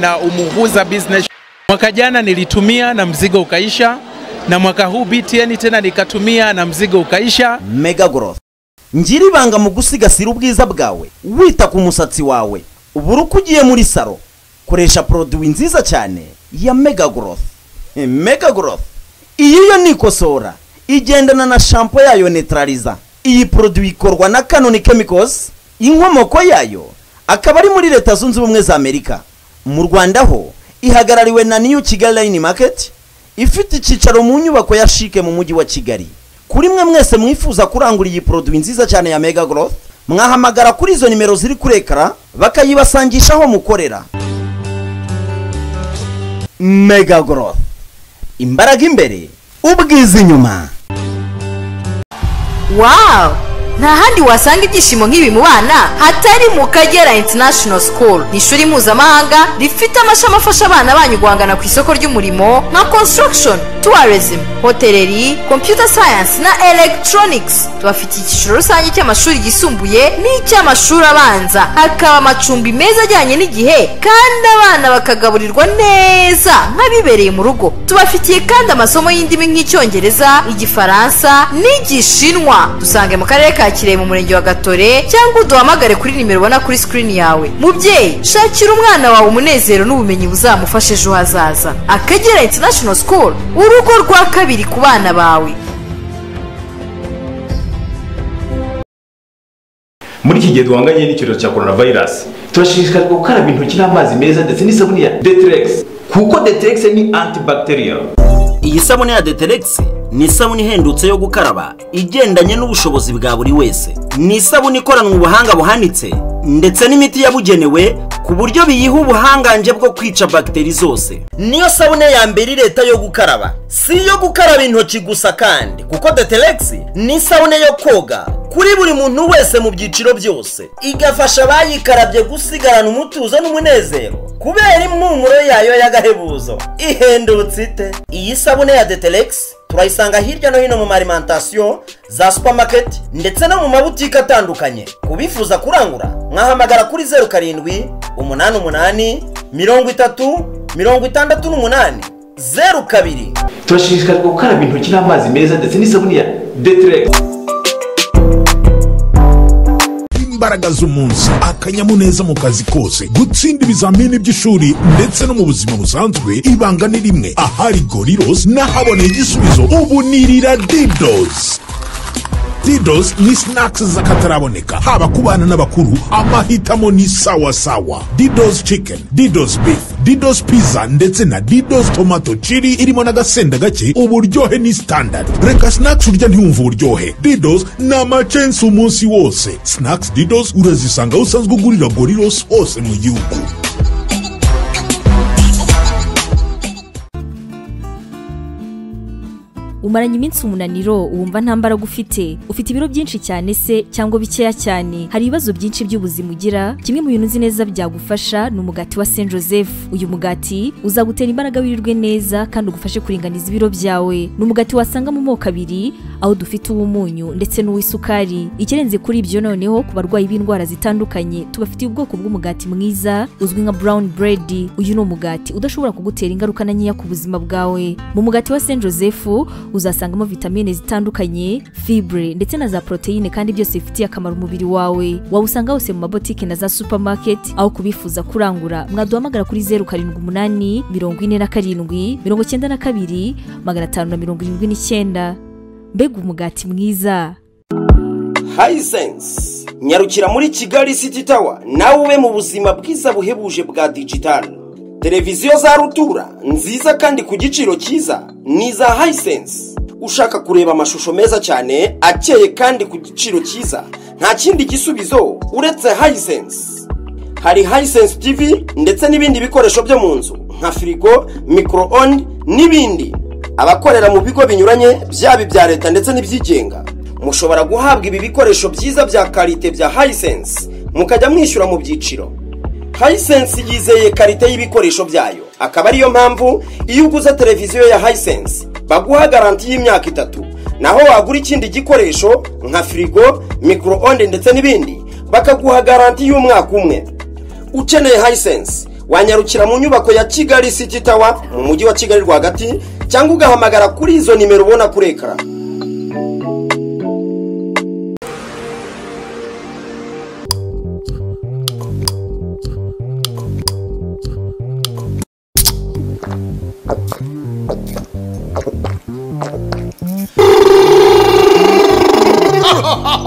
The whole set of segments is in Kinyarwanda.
Na umuhuza Business. Mwaka jana nilitumia na mzigo ukaisha, na mwaka huu BTN tena nikatumia na mzigo ukaisha. mega growth. Ngira ibanga mu gusigasira ubwiza bwawe wita ku musatsi wawe. Buri uko ugiye muri salo koresha poroduwi nziza cyane ya mega growth. Mega growth. Iyi yo ni ikosora igendana na shampo yayo neutraliza iyi poroduwi ikorwa na canoni chemicals. Inkomoko yayo. Akaba ari muri leta zunze ubumwe za amerika. Mu rwanda ho ihagarariwe na new kigali line market. Ifite icyicaro mu nyubako ya shike mu mujyi wa kigali. Kuri mwe mwese mwifuza kurangura iyi poroduwi nziza cyane ya mega growth mwahamagara kuri izo nimero ziri kuri ekara bakayibasangisha aho mukorera. Mega growth. Imbaraga imbere ubwiza inyuma. Wawu nta handi wasanga ibyishimo nk'ibi mu bana. Hatari mu kagera international school. Ni ishuri mpuzamahanga rifite amashami afasha abana banyu guhangana ku isoko ry'umurimo nka construction tourism hoteleri computer science na electronics. Tubafitiye icyiciro rusange cy'amashuri yisumbuye n'icy'amashuri abanza. Hakaba amacumbi meza ajyanye n'igihe kandi abana bakagaburirwa neza nk'abibereye mu rugo. Tubafitiye kandi amasomo y'indimi nk'icyongereza igifaransa n'igishinwa. Dusange mu karere ka kirehe mu murenge wa gatore cyangwa uduhamagare kuri nimero ubona kuri sikirini yawe. Mubyeyi shakira umwana wawe umunezero n'ubumenyi buzamufasha ejo hazaza. Akagera international school urugo rwa kabiri ku bana bawe. Muri iki gihe duhanganye n'icyorezo cya korona vayirasi turashishikarizwa gukaraba intoki n'amazi meza ndetse n'isabune ya deteregisi kuko deteregisi ni antibacterial. Iyi sabune ya deteregisi ni isabune ihendutse yo gukaraba igendanye n'ubushobozi bwa buri wese. Ni isabune ikoranwe ubuhanga buhanitse ndetse n'imiti yabugenewe ku buryo biyiha ubuhangange bwo kwica bagiteri zose. Niyo sabune ya mbere leta yo gukaraba. Si iyo gukaraba intoki gusa kandi kuko deteregisi ni isabune yo koga kuri buri muntu wese mu byiciro byose. Igafasha abayikarabye gusigarana umutuzo n'umunezero kubera impumuro yayo y'agahebuzo. Ihendutse ite? Iyi sabune ya deteregisi turayisanga hirya no hino mu marimantasiyo za supamaketi ndetse no mu mabutike atandukanye. Ku bifuza kurangura mwahamagara kuri zeru karindwi umunani umunani mirongo itatu mirongo itandatu n'umunani. Zeru kabiri. Turashishikarizwa gukaraba intoki n'amazi meza ndetse n'isabune ya deteregisi imbaraga z'umunsi. Akanyamuneza mu kazi kose. Gutsinda ibizamini by'ishuri ndetse no mu buzima busanzwe ibanga ni rimwe. Ahari goriros n'ahaboneye igisubizo. Ubu nirira didos. Didos ni snacks z'akataraboneka haba ku bana n'abakuru amahitamo ni sawa sawa. Didos chicken didos beef didos pizza ndetse na didos tomato chili irimo n'agasenda gake uburyohe ni standard. Reka snacks urya ntiwumva uburyohe didos ni amacensi umunsi wose. Snacks didos urazisanga aho usanzwe ugurira goriros hose mu gihugu umaranye iminsi umunaniro wumva nta mbaraga ufite ufite ibiro byinshi cyane se cyangwa bikeya cyane. Hari ibibazo byinshi by'ubuzima ugira? Kimwe mu bintu uzi neza byagufasha ni umugati wa Saint Joseph. Uyu mugati uzagutera imbaraga wirirwe neza kandi ugufashe kuringaniza ibiro byawe. Ni umugati wasanga mu moko abiri aho dufite uw'umunyu ndetse n'uw'isukari. Ikirenze kuri ibyo noneho ku barwayi b'indwara zitandukanye tubafitiye ubwoko bw'umugati mwiza uzwi nka brown bread. Uyu ni umugati udashobora kugutera ingaruka na nkeya ku buzima bwawe. Mu mugati wa Saint Joseph uzasangamo vitamine zitandukanye fibre ndetse na za poroteyine kandi byose bifitiye akamaro umubiri wawe. Wawusanga hose mu mabotike na za supermarket aho kubifuza kurangura. Mwaduhamagara kuri zeru karindwi umunani mirongo ine na karindwi mirongo cyenda na kabiri magana atanu na mirongo irindwi n'icyenda. Mbega umugati mwiza! Hayisensi nyarukira muri kigali city tower. Nawe ube mu buzima bwiza buhebuje bwa digitali televiziyo za rutura. Nziza kandi ku giciro cyiza. Ni iza hayisensi ushaka kureba amashusho meza cyane akeye kandi ku giciro cyiza nta kindi gisubizo uretse hayisensi hari hayisensi tivi ndetse n'ibindi bikoresho byo mu nzu nka firigo mikoro oni n'ibindi. Abakorera mu bigo binyuranye byaba ibya leta ndetse n'ibyigenga. Mushobora guhabwa ibi bikoresho byiza bya karite bya hayisensi mukajya mwishyura mu byiciro. Hayisensi yizeye karite y'ibikoresho byayo. Akaba ariyo mpamvu iyo uguze televiziyo ya hayisensi baguha garanti y'imyaka itatu. Naho wagura ikindi gikoresho nka firigo mikoro onde ndetse n'ibindi bakaguha garanti y'umwaka umwe. Ukeneye hayisensi wanyarukira mu nyubako ya kigali city tower mu mujyi wa kigali rwagati cyangwa ugahamagara kuri izo nimero ubona kuri ekara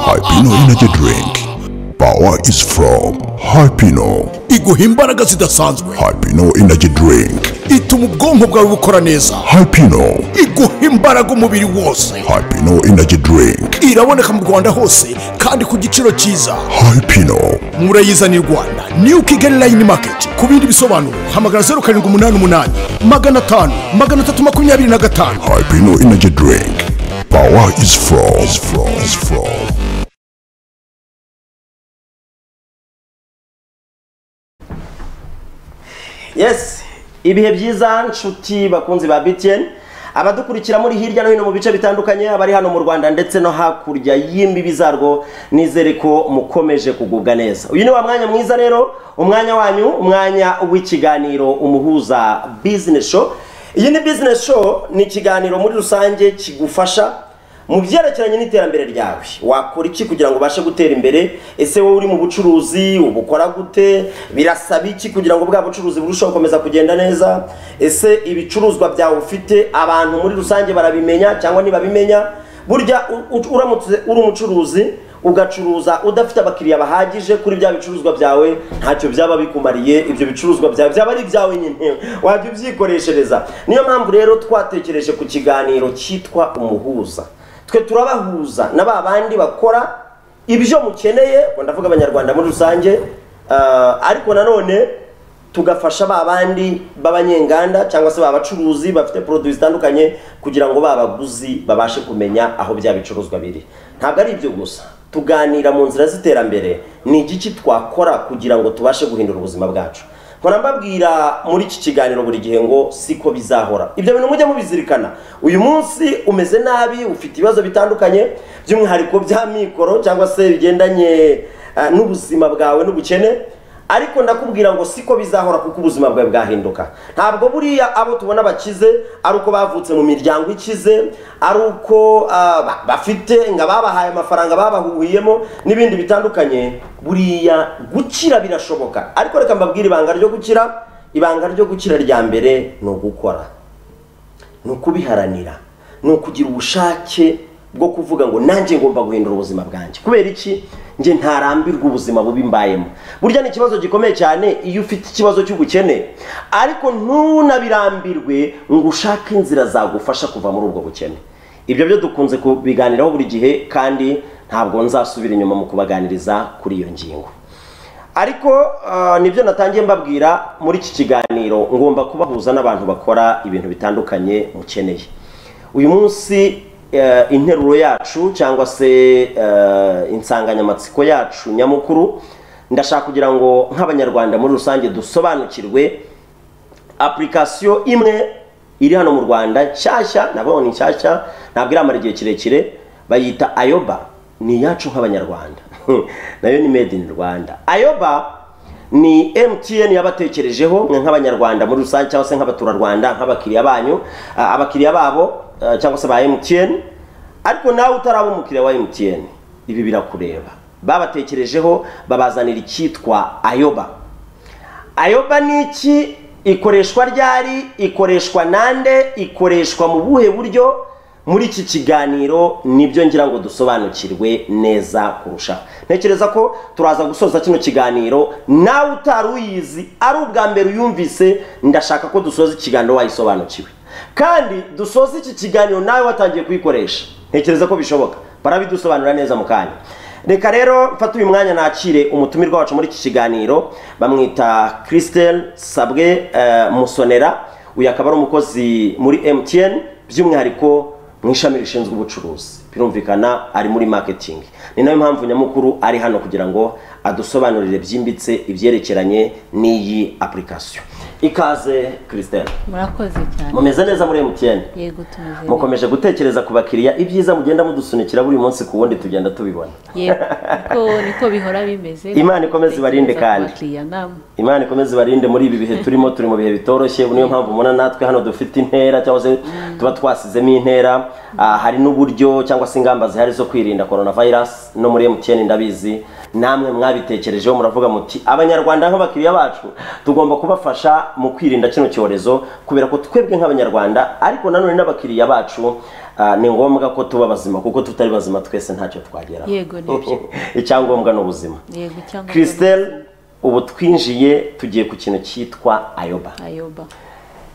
Hypino Energy Drink. Power is from Hypino. iguha imbaraga zidasanzwe Hypino Energy Drink. ituma ubwonko bwawe bukora neza Hypino. iguha imbaraga umubiri wose Hypino Energy Drink. iraboneka mu rwanda hose kandi ku giciro cyiza Hypino. murayizana i rwanda new kigali line market ku bindi bisobanuro hamagara zeru karindwi umunani umunani magana atanu magana atatu makumyabiri na gatanu Hypino Energy Drink. Power is from. Is from. Is from. Yes ibihe byiza nshuti bakunzi ba btn abadukurikira muri hirya no hino mu bice bitandukanye abari hano mu rwanda ndetse no hakurya y'imbibi zarwo nizere ko mukomeje kugubwa neza. Uyu ni wa mwanya mwiza rero umwanya wanyu umwanya w'ikiganiro umuhuza business show. Iyi ni business show ni ikiganiro muri rusange kigufasha mu byerekeranye n'iterambere ryawe. Wakora iki kugira ngo ubashe gutera imbere? Ese wowe uri mu bucuruzi ubukora gute? Birasaba iki kugira ngo bwa bucuruzi burusheho gukomeza kugenda neza? Ese ibicuruzwa byawe ufite abantu muri rusange barabimenya cyangwa ntibabimenya? Burya uramutse uri umucuruzi ugacuruza udafite abakiriya bahagije kuri bya bicuruzwa byawe ntacyo byaba bikumariye. Ibyo bicuruzwa byawe byaba ari ibyawe nyine. Wajya ubyikoreshereza. Niyo mpamvu rero twatekereje ku kiganiro cyitwa umuhuza. Twe turabahuza na ba bandi bakora ibyo mukeneye ngo ndavuga abanyarwanda muri rusange ah, ariko nanone tugafasha ba bandi b'abanyenganda cyangwa se ba bacuruzi bafite poroduwi zitandukanye kugira ngo ba baguzi babashe kumenya aho bya bicuruzwa biri. Ntabwo ari ibyo gusa. Tuganira mu nzira z'iterambere. Ni igiki twakora kugira ngo tubashe guhindura ubuzima bwacu. Mpora mbabwira muri iki kiganiro buri gihe ngo siko bizahora. Ibyo bintu mujye mubizirikana. Uyu munsi umeze nabi ufite ibibazo bitandukanye by'umwihariko bya mikoro cyangwa se bigendanye eh, n'ubuzima bwawe n'ubukene. Ariko ndakubwira ngo siko bizahora kuko ubuzima bwawe bwahinduka. Ntabwo buriya abo tubona bakize ari uko bavutse mu miryango ikize ari uko ah, ba- bafite ngo ababahaye amafaranga babahuhiyemo n'ibindi bitandukanye buriya gukira birashoboka. Ariko reka mbabwire ibanga ryo gukira. Ibanga ryo gukira rya mbere ni ugukora. Ni ukubiharanira. Ni ukugira ubushake bwo kuvuga ngo nanjye ngomba guhindura ubuzima bwanjye kubera iki? Njye ntarambirwa ubuzima bubi mbayemo. Burya ni ikibazo gikomeye cyane iyo ufite ikibazo cy'ubukene. Ariko ntunabirambirwe ngo ushake inzira zagufasha kuva muri ubwo bukene. Ibyo byo dukunze kubiganiraho buri gihe kandi ntabwo nzasubira inyuma mu kubaganiriza kuri iyo ngingo. Ariko ah, ni byo natangiye mbabwira muri iki kiganiro ngomba kubahuza n'abantu bakora ibintu bitandukanye mukeneye. Uyu munsi interuro yacu cyangwa se eh, insanganyamatsiko yacu. Nyamukuru ndashaka kugira ngo nk'abanyarwanda muri rusange dusobanukirwe apurikasiyo imwe iri hano mu rwanda nshyashya nabwo ni nshyashya ntabwo iramara igihe kirekire bayita ayoba. Ni iyacu nk'abanyarwanda. Nayo ni made in rwanda. Ayoba ni mtn yabatekerejeho nk'abanyarwanda muri rusange cyangwa se nk'abaturarwanda nk'abakiriya banyu abakiriya babo cyangwa se ba mtn ariko nawe utaraba umukiriya wa mtn ibi birakureba. Babatekerejeho babazanira icyitwa ayoba. Ayoba ni iki? Ikoreshwa ryari? Ikoreshwa nande? Ikoreshwa mu buhe buryo? Muri iki kiganiro ni byo ngira ngo dusobanukirwe neza kurushaho. Ntekereza ko turaza gusoza kino kiganiro. Nawe utari uyizi ari ubwa mbere uyumvise ndashaka ko dusoza ikiganiro wayisobanukiwe. Kandi dusoza iki kiganiro nawe watangiye kuyikoresha. Ntekereza ko bishoboka. Barabidusobanurira neza mu kanya. Reka rero mfate uyu mwanya nakire umutumirwa wacu muri iki kiganiro. Bamwita christelle sabwe eh, musonera. Uyu akaba ari umukozi muri mtn by'umwihariko mu ishami rishinzwe ubucuruzi. Birumvikana ari muri marketing. Ni na yo mpamvu nyamukuru ari hano kugira ngo adusobanurire byimbitse ibyerekeranye n'iyi application. Ikaze christelle. Murakoze cyane. Mumeze neza muri MTN yego tumeze mukomeje gutekereza ku bakiriya ibyiza mugenda mudusunikira buri munsi ku wundi tugenda tubibona. Yego niko bihora bimeze. Imana ikomeze ibarinde kandi. imana ikomeze ibarinde muri ibi bihe turimo turi mu bihe bitoroshye. Niyo mpamvu mubona natwe hano dufite intera cyangwa se tuba twasizemo intera. Ah, hari n'uburyo cyangwa se ingamba zihari zo kwirinda coronavirus. No muri MTN ndabizi. Namwe mwabitekerejeho muravuga muti abanyarwanda nk'abakiriya bacu tugomba kubafasha mu kwirinda kino cyorezo kubera ko twebwe nk'abanyarwanda ariko nanone n'abakiriya bacu ah, ni ngombwa ko tuba bazima kuko tutari bazima twese ntacyo twageraho. Icyangombwa ni ubuzima. Christelle ubu twinjiye tugiye ku kintu cyitwa ayoba. Ayoba.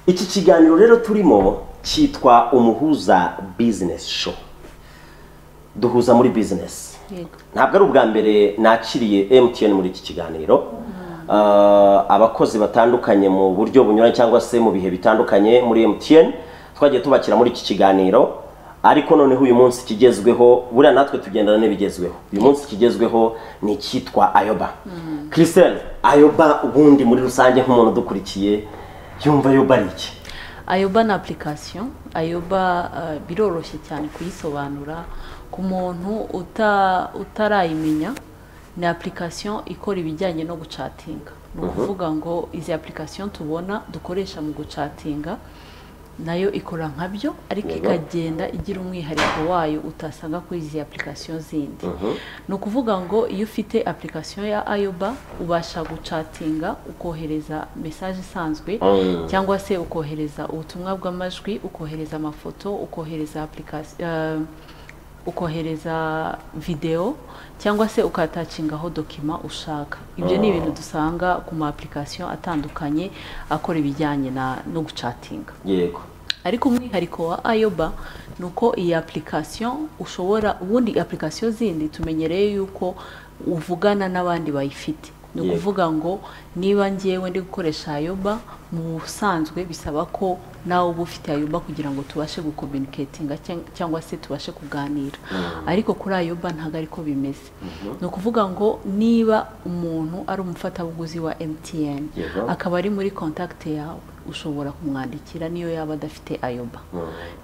Iki kiganiro rero turimo cyitwa umuhuza business show. Duhuza muri business. Yego. Ntabwo ari ubwa mbere nakiriye MTN muri iki kiganiro. Ah, abakozi batandukanye mu buryo bunyuranye cyangwa se mu bihe bitandukanye muri MTN twagiye tubakira muri iki kiganiro. Ariko noneho uyu munsi ikigezweho buriya natwe tugendana n'ibigezweho. Uyu munsi ikigezweho ni icyitwa ayoba. Christelle ayoba ubundi muri rusange nk'umuntu udukurikiye yumva ayoba ari iki? Ayoba ni application. Ayoba uh, biroroshye cyane kuyisobanura. Ku muntu uta, utarayimenya ni application ikora ibijyanye no gucatinga ni ukuvuga ngo izi application tubona dukoresha mu gucatinga na yo ikora nkabyo ariko ikagenda igira umwihariko wayo utasanga kuri izi application zindi. Ni ukuvuga ngo iyo ufite application ya ayoba ubasha gucatinga ukohereza message isanzwe cyangwa se ukohereza ubutumwa bw'amajwi ukohereza amafoto ukohereza application ukohereza videwo cyangwa se ukatacingaho dokima ushaka. Ibyo ni ibintu dusanga ku ma application atandukanye akora ibijyanye na no gucatinga yego. Ariko umwihariko wa ayoba ni uko iyi application ushobora ubundi application zindi tumenyereye yuko uvugana n'abandi bayifite. Ni ukuvuga ngo niba ngewe ndi gukoresha ayoba mu busanzwe bisaba ko nawe uba ufite ayoba kugira ngo tubashe gukominiketinga cyangwa se tubashe kuganira. Ariko kuri ayoba ntabwo ariko bimeze. Ni ukuvuga ngo niba umuntu ari umufatabuguzi wa Yego. akaba ari muri contact yawe ushobora kumwandikira niyo yaba adafite ayoba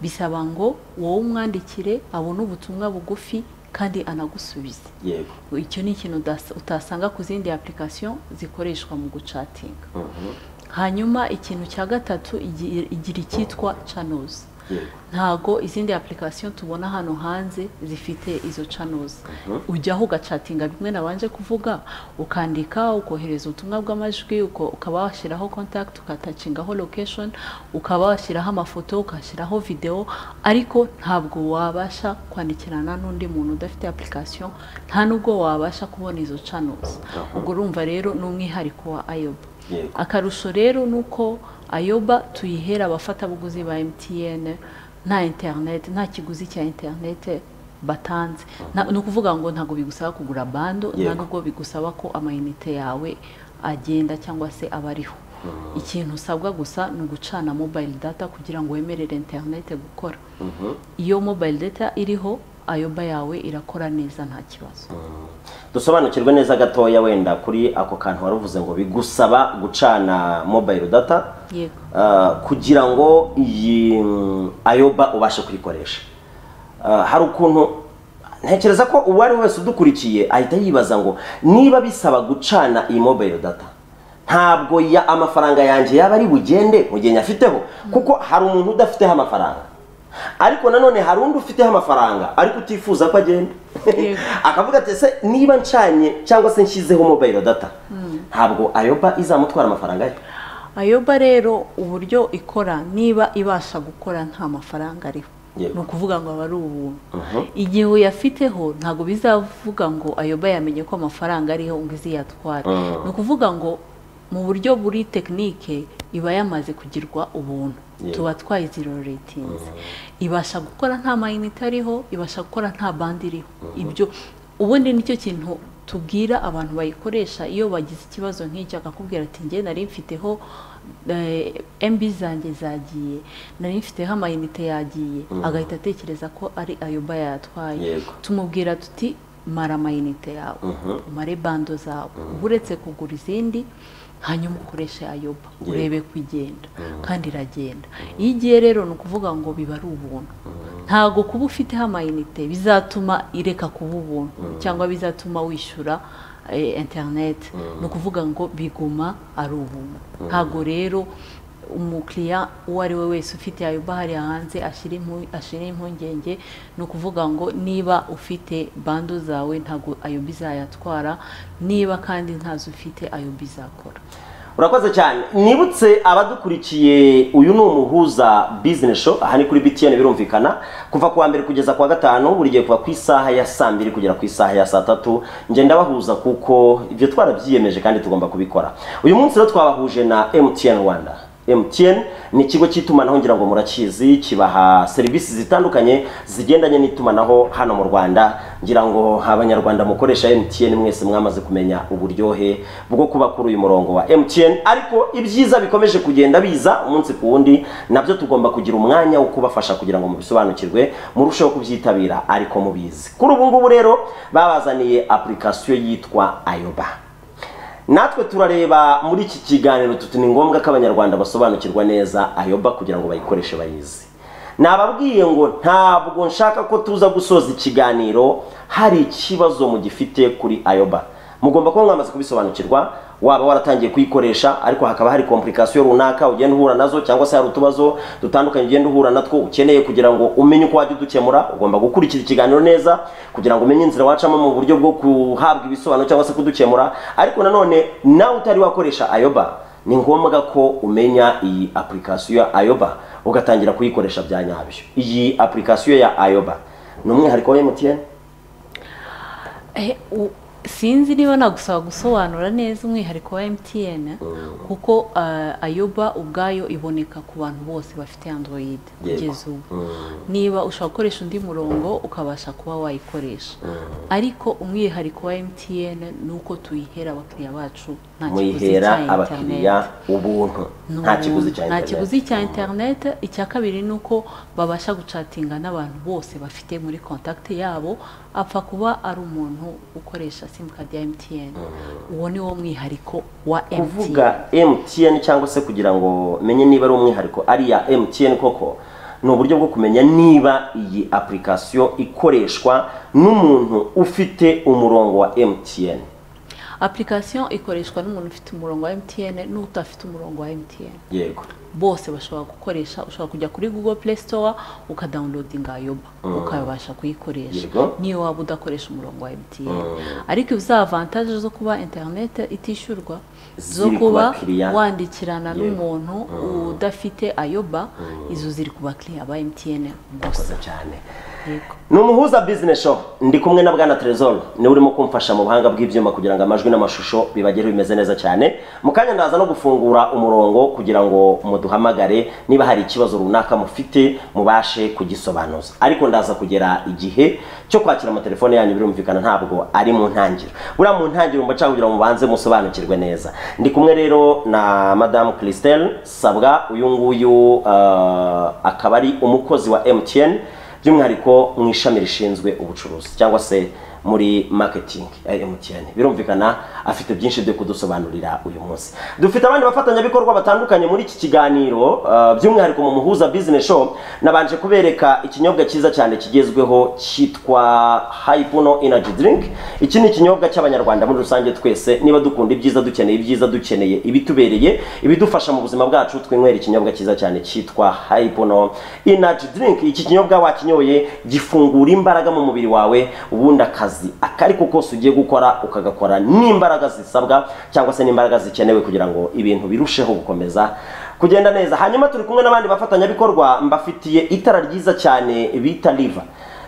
bisaba ngo wowe umwandikire abone ubutumwa bugufi kandi anagusubize. Yego. Icyo ni ikintu utasanga ku zindi application zikoreshwa mu gucatinga hanyuma ikintu cya gatatu igi- igira icyitwa channels. Ntago izindi application tubona hano hanze zifite izo channels. Ujyaho ugacatinga bimwe nabanje kuvuga ukandika ukohereza ubutumwa bw'amajwi ukaba washyiraho contact ukatacingaho location ukaba washyiraho amafoto ukashyiraho video ariko ntabwo wabasha kwandikirana n'undi muntu udafite application nta nubwo wabasha kubona izo channels. Ubwo urumva rero ni umwihariko wa ayoba akarusho rero ni uko ayoba tuyihera abafatabuguzi ba MTN nta internet nta kiguzi cya internet batanze. Na- ni ukuvuga ngo ntabwo bigusaba kugura bando nta nubwo bigusaba ko amayinite yawe agenda cyangwa se aba ariho. Ikintu usabwa gusa ni ugucana mobile data kugira ngo wemerere internet gukora. Iyo mobile data iriho ayoba yawe irakora neza nta kibazo. Dusobanukirwe neza gatoya wenda kuri ako kantu wari uvuze ngo bigusaba gucana mobile data ah, kugira ngo iyi mm, ayoba ubashe kuyikoresha. Ah, hari ukuntu ntekereza ko uwo ari we wese udukurikiye ahita yibaza ngo niba bisaba gucana iyi mobile data ntabwo amafaranga yanjye yaba ari bugende mu gihe nyafiteho. Kuko hari umuntu udafiteho amafaranga. Ariko nanone hari undi ufiteho amafaranga ariko utifuza ko agenda. Akavuga ati ese niba ncanye cyangwa se nshyizeho mobile data ntabwo ayoba izamutwara amafaranga ye ayoba rero uburyo ikora niba ibasha gukora nta mafaranga ariho. Ni ukuvuga ngo aba ari ubuntu. Igihe uyafiteho ntabwo bizavuga ngo ayoba yamenye ko amafaranga ariho ngo iziyatware Mm. ni ukuvuga ngo mu buryo buri tekinike iba yamaze kugirwa ubuntu. Tuba twayiziroretinze ibasha gukora nta mayinite ariho ibasha gukora nta bandi iriho. Ibyo ubundi ni cyo kintu tubwira abantu bayikoresha iyo bagize ikibazo nk'icyo akakubwira ati njye nari mfiteho eh, MB zanjye zagiye nari mfiteho amayinite yagiye. Mhm. agahita atekereza ko ari ayoba yatwaye. Tumubwira tuti mara amayinite yawe umare bando zawe. Uretse kugura izindi hanyuma ukoreshe ayoba urebe ko igenda. Kandi iragenda. Iyo igiye rero ni ukuvuga ngo biba ari ubuntu. Ntabwo kuba ufiteho amayinite bizatuma ireka kuba ubuntu cyangwa bizatuma wishyura eh, interineti ni ukuvuga ngo biguma ari ubuntu. Ntabwo rero umukiriya uwo ari we wese ufite ayoba hariya hanze ashyira impu- ashyira impungenge ni ukuvuga ngo niba ufite bando zawe ntabwo ayoba izayatwara niba kandi ntazo ufite ayoba izakora urakoze cyane. Nibutse abadukurikiye uyu ni umuhuza business show aha ni kuri btn birumvikana kuva ku wa mbere kugeza ku wa gatanu buri gihe kuva ku isaha ya saa mbiri kugera ku isaha ya saa tatu. Ngenda bahuza kuko ibyo twarabyiyemeje kandi tugomba kubikora. Uyu munsi rero twabahuje na mtn rwanda. MTN ni ikigo cy'itumanaho ngira ngo murakizi kibaha serivisi zitandukanye zigendanye n'itumanaho hano mu Rwanda. Ngira ngo abanyarwanda mukoresha MTN mwese mwamaze kumenya uburyohe bwo kuba kuri uyu murongo wa MTN ariko ibyiza bikomeje kugenda biza umunsi ku wundi na byo tugomba kugira umwanya wo kubafasha kugira ngo mubisobanukirwe murusheho kubyitabira ariko mubizi. Kuri ubu ngubu rero babazaniye application yitwa Ayoba. Natwe turareba muri iki kiganiro tuti ni ngombwa ko abanyarwanda basobanukirwa neza ayoba kugira ngo bayikoreshe bayizi. Nababwiye ngo ntabwo nshaka ko tuza gusoza ikiganiro hari ikibazo mugifite kuri ayoba mugomba kuba mwamaze kubisobanukirwa waba waratangiye kuyikoresha ariko hakaba hari komplikasiyo runaka ugenda uhura na zo cyangwa se hari utubazo dutandukanye ugenda uhura natwo ukeneye kugira ngo umenye uko wajya udukemura ugomba gukurikira ikiganiro neza kugira ngo umenye inzira wacamo mu buryo bwo guhabwa ibisobanuro cyangwa se kudukemura. Ariko nanone nawe utari wakoresha ayoba ni ngombwa ko umenya iyi application ya ayoba ugatangira kuyikoresha bya nyabyo. Iyi application ya ayoba ni umwihariko wa MTN Eh, sinzi niba nagusaba gusobanura neza umwihariko wa MTN kuko ah, ayoba ubwayo iboneka ku bantu bose bafite android kugeza ubu. Niba ushobora gukoresha undi murongo ukabasha kuba wayikoresha. Ariko umwihariko wa MTN ni uko tuyihera abakiriya bacu nta kiguzi cya No, nta kiguzi cya internet. Icya kabiri ni uko babasha gucatinga n'abantu bose bafite muri contact yabo. Apfa kuba ari umuntu ukoresha simukadi ya MTN uwo ni wo mwihariko wa MTN kuvuga MTN cyangwa se kugira ngo menye niba ari umwihariko ari ya MTN koko ni uburyo bwo kumenya niba iyi application ikoreshwa n'umuntu ufite umurongo wa MTN application ikoreshwa n'umuntu ufite umurongo wa MTN n'utafite umurongo wa MTN yego. Bose bashobora gukoresha ushobora kujya kuri google play store ukadawunilodinga ayoba Mm. ukabasha kuyikoresha. Niyo waba udakoresha umurongo wa MTN ariko za avantage zo kuba internet itishyurwa zo kuba wandikirana n'umuntu udafite ayoba izo ziri ku bakiriya ba MTN gusa cyane. Ni umuhuza business show ndi kumwe na bwana Trezor ni we urimo kumfasha mu buhanga bw'ibyuma kugira ngo amajwi n'amashusho bibagereho bimeze neza cyane. Mu kanya ndaza no gufungura umurongo kugira ngo muduhamagare niba hari ikibazo runaka mufite mubashe kugisobanuza. Ariko ndaza kugera igihe cyo kwakira amatelefone yanyu birumvikana ntabwo ari mu ntangiro buriya mu ntangiro mbaca kugira ngo mubanze musobanukirwe neza. Ndi kumwe rero na madamu Christelle Sabwa. Uyu nguyu uh, akaba ari umukozi wa MTN by'umwihariko mu ishami rishinzwe ubucuruzi cyangwa se muri marketing ya MTN birumvikana afite byinshi byo kudusobanurira uyu munsi. Dufite abandi bafatanyabikorwa batandukanye muri iki kiganiro uh, by'umwihariko mu muhuza business show nabanje kubereka ikinyobwa cyiza cyane kigezweho cyitwa Hypno Energy Drink. Iki ni ikinyobwa cy'abanyarwanda muri rusange twese. Niba dukunda ibyiza dukeneye ibyiza dukeneye ibitubereye ibidufasha mu buzima bwacu twinywera ikinyobwa cyiza cyane cyitwa Hypno Energy Drink. Iki kinyobwa wakinyoye gifungura imbaraga mu mubiri wawe ubundi akazi akariko kose ugiye gukora ukagakora n'imbaraga zisabwa cyangwa se n'imbaraga zikenewe kugira ngo ibintu birusheho gukomeza kugenda neza. Hanyuma turi kumwe n'abandi bafatanyabikorwa mbafitiye itara ryiza cyane bita liva.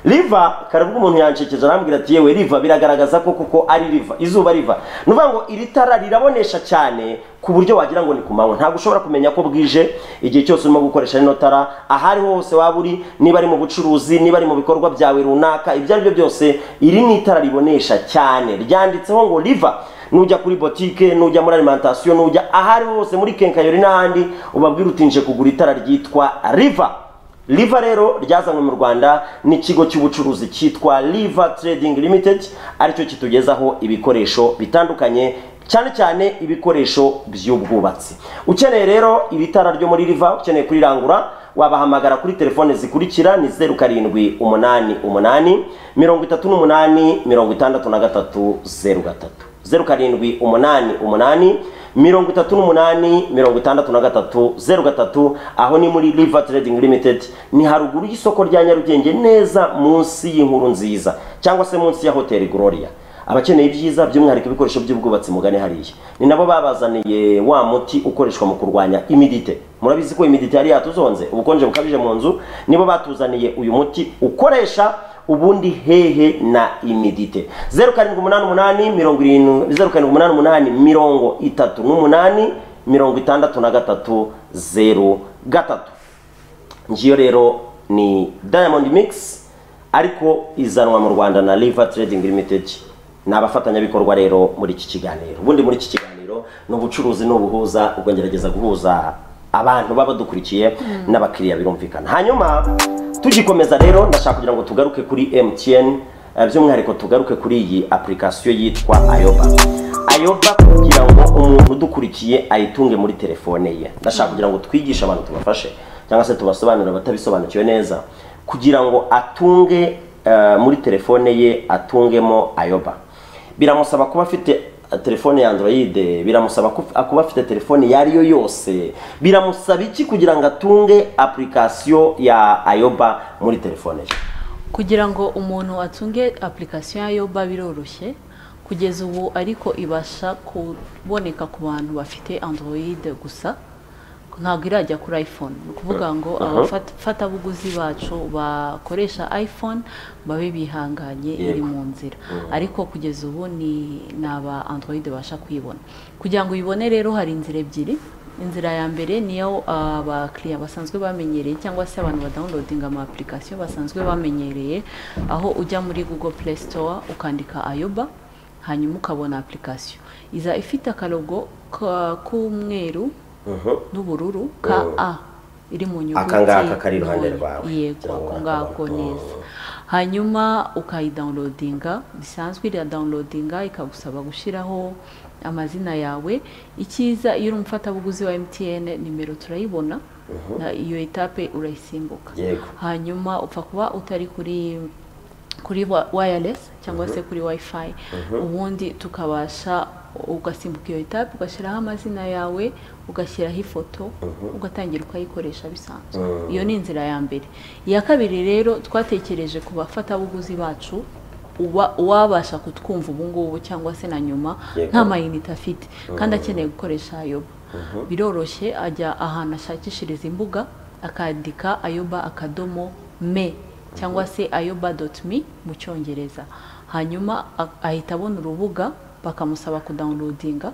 Riva karabwo umuntu yanshekeje arambwira ati yewe riva biragaragaza ko kuko ari riva izuba riva ni ngo iri tara rirabonesha cyane ku buryo wagira ngo ni ku manywa. Ntabwo ushobora kumenya ko bwije igihe cyose urimo gukoresha rino tara aho ariho hose waba uri niba ari mu bucuruzi niba ari mu bikorwa byawe runaka ibyo ari byo byose iri ni itara ribonesha cyane. Ryanditseho ngo riva nujya kuri botike nujya muri alimentation nujya aho ariho hose muri kenkayori n'ahandi ubabwira utinje kugura itara ryitwa riva riva rero ryazanywe mu rwanda n'ikigo cy'ubucuruzi cyitwa riva trading limited ari cyo kitugezaho ibikoresho bitandukanye cyane cyane ibikoresho by'ubwubatsi. Ukeneye rero iri tara ryo muri riva ukeneye kurirangura wabahamagara kuri telefone zikurikira ni zeru karindwi umunani umunani mirongo itatu n'umunani mirongo itandatu na gatatu zeru gatatu. Zeru karindwi umunani umunani mirongo itatu n'umunani mirongo itandatu na gatatu zeru gatatu aho ni muri river trading limited. Ni haruguru y'isoko rya nyarugenge neza munsi y'inkuru nziza cyangwa se munsi ya hoteli gloria. Abakeneye ibyiza by'umwihariko ibikoresho by'ubwubatsi mugane hariya. Ni nabo babazaniye wa muti ukoreshwa mu kurwanya imidite. Murabizi ko imidite yari yatuzonze ubukonje bukabije mu nzu. Nibo batuzaniye uyu muti ukoresha ubundi hehe na imidite. Zeru karindwi umunani umunani mirongo irindwi zeru karindwi umunani umunani mirongo itatu n'umunani mirongo itandatu na gatatu zeru gatatu. Ngiyo rero ni diamond mix ariko izanwa mu rwanda na river trading limited ni abafatanyabikorwa rero muri iki kiganiro. Ubundi muri iki kiganiro ni ubucuruzi n'ubuhuza ubwo ngerageza guhuza abantu baba badukurikiye n'abakiriya birumvikana. Hanyuma tugikomeza rero ndashaka kugira ngo tugaruke kuri mtn eh, by'umwihariko tugaruke kuri iyi application yitwa ayoba. Ayoba kugira ngo umuntu udukurikiye ayitunge muri telefone ye. Ndashaka kugira ngo twigishe abantu tubafashe cyangwa se tubasobanurire abatabisobanukiwe neza. Kugira ngo atunge eh, muri telefone ye atungemo ayoba. Biramusaba kuba afite telefone ya android biramusaba ku- kuba afite telefone iyo yo yose. Biramusaba iki kugira ngo atunge application ya ayoba muri telefone ye? Kugira ngo umuntu atunge application ya yoba biroroshye kugeza ubu ariko ibasha kuboneka ku bantu bafite android gusa ntabwo irajya kuri iphone. Ni ukuvuga ngo abafatabuguzi bacu bakoresha iphone babe bihanganye iri mu nzira. Ariko kugeza ubu ni aba android basha kuyibona. Kugira ngo uyibone rero hari inzira ebyiri. Inzira ya mbere niyo abakiriya basanzwe bamenyereye cyangwa se abantu badawunilodinga ama application basanzwe bamenyereye aho ujya muri google play store ukandika ayoba hanyuma ukabona application. Iza ifite akalogo ka- k'umweru n'ubururu? Ka a iri mu nyuguti. Aka ngaka kari iruhande rwawe. yego ako ngako neza. hanyuma ukayidawunilodinga bisanzwe iradawunilodinga ikagusaba gushyiraho amazina yawe. Icyiza iyo uri umufatabuguzi wa mtn nimero turayibona. Na- iyo etape urayisimbuka. Hanyuma upfa kuba utari kuri kuri wa- wireless cyangwa se kuri wifi. Ubundi tukabasha ugasimbuka iyo etape ugashyiraho amazina yawe ugashyiraho ifoto ugatangira ukayikoresha bisanzwe. Iyo ni inzira ya mbere. Iya kabiri rero twatekereje ku bafatabuguzi bacu uwabasha kutwumva ubu ngubu cyangwa se na nyuma nta mayinite afite. Kandi akeneye gukoresha ayoba. Biroroshye ajya ahantu ashakishiriza imbuga akandika ayoba akadomo me cyangwa se ayoba doti mi mu cyongereza. Hanyuma ahita abona urubuga bakamusaba kudawunilodinga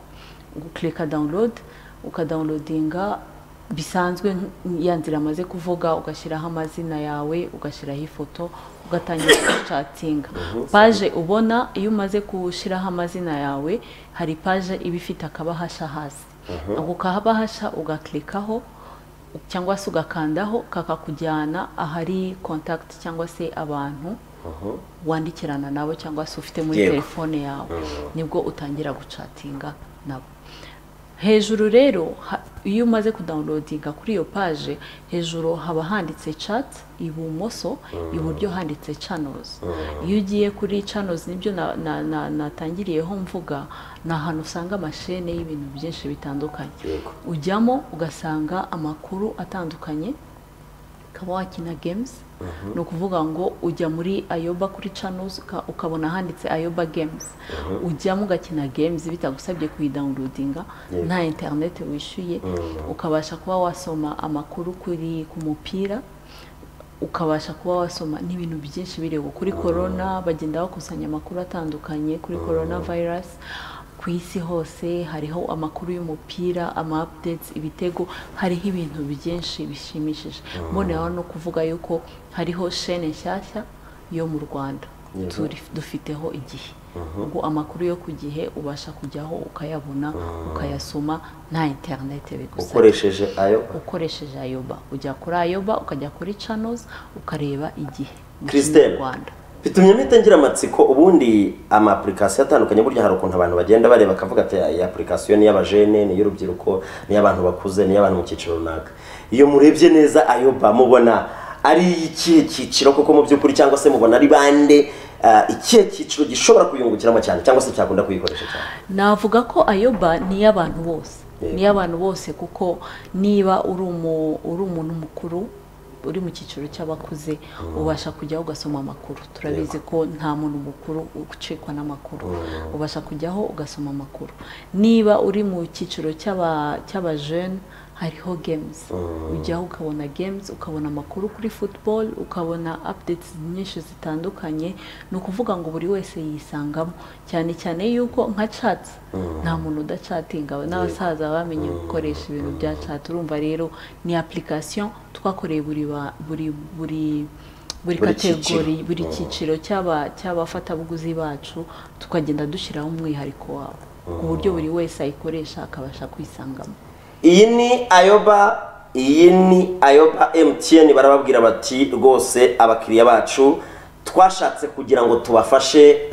ukireka dawunilodi ukadawunilodinga bisanzwe ya nzira amaze kuvuga ugashyiraho amazina yawe ugashyiraho ifoto ugatangira kucatinga. Paje ubona iyo umaze gushyiraho amazina yawe hari paje iba ifite akabahasha hasi. Ako kabahasha ugakirikaho cyangwa se ugakandaho kakakujyana ahari contact cyangwa se abantu wandikirana nabo cyangwa se ufite muri telefone yawe. Nibwo utangira gucatinga nabo. Hejuru rero iyo umaze kudawunilodinga kuri iyo paje hejuru haba handitse chat ibumoso iburyo handitse channels. Iyo ugiye kuri channels ni byo na- na- na- natangiriyeho mvuga ni ahantu usanga amashene y'ibintu byinshi bitandukanye. Ujyamo ugasanga amakuru atandukanye ukaba wakina games ni ukuvuga ngo ujya muri ayoba kuri channels uka- ukabona handitse ayoba games. Ujyamo ugakina games bitagusabye kuyidawunilodinga. Nta interineti wishyuye. Ukabasha kuba wasoma amakuru kuri ku mupira. Ukabasha kuba wasoma n'ibintu byinshi bireba kuri korona bagenda bakusanya amakuru atandukanye kuri korona virus ku isi hose hariho amakuru y'umupira ama updates ibitego hariho ibintu byinshi bishimishije. Mboneraho no kuvuga yuko hariho shene nshyashya yo mu rwanda. Dufiteho igihe. Ubwo amakuru yo ku gihe ubasha kujyaho ukayabona ukayasoma nta interinete bigusaba ukoresheje ayo ukoresheje ayoba. Ujya kuri ayoba ukajya kuri channels ukareba igihe. Mu Christelle. Bitumye mpita ngira amatsiko ubundi ama application atandukanye burya hari ukuntu abantu bagenda bareba bakavuga ati iyi application ni iy'abajene ni iy'urubyiruko ni iy'abantu bakuze ni iy'abantu mu cyiciro runaka. Iyo murebye neza ayoba mubona ari ikihe cyiciro koko mu by'ukuri cyangwa se mubona ari bande ah, ikihe cyiciro gishobora kuyungukiramo cyane cyangwa se cyakunda kuyikoresha cyane? Navuga ko ayoba ni iy'abantu bose ni iy'abantu bose kuko niba uri umuntu mukuru uri mu cyiciro cy'abakuze ubasha kujyaho ugasoma amakuru. Turabizi ko nta muntu mukuru ucikwa n'amakuru. Ubasha kujyaho ugasoma amakuru. Niba uri mu cyiciro cy'aba- cy'abajene hariho games. Ujyaho ukabona games ukabona amakuru kuri football ukabona updates nyinshi zitandukanye. Ni ukuvuga ngo buri wese yisangamo. Cyane cyane yuko nka chat nta muntu udacatinga n'abasaza bamenye gukoresha ibintu bya chat. Urumva rero ni application twakoreye buri buri buri buri kategori buri cyiciro cy'aba- cy'abafatabuguzi bacu tukagenda dushyiraho umwihariko wabo. Ku buryo buri wese ayikoresha akabasha kwisangamo. Iyi ni ayoba iyi ni ayoba emutiyeni barababwira bati rwose abakiriya bacu twashatse kugira ngo tubafashe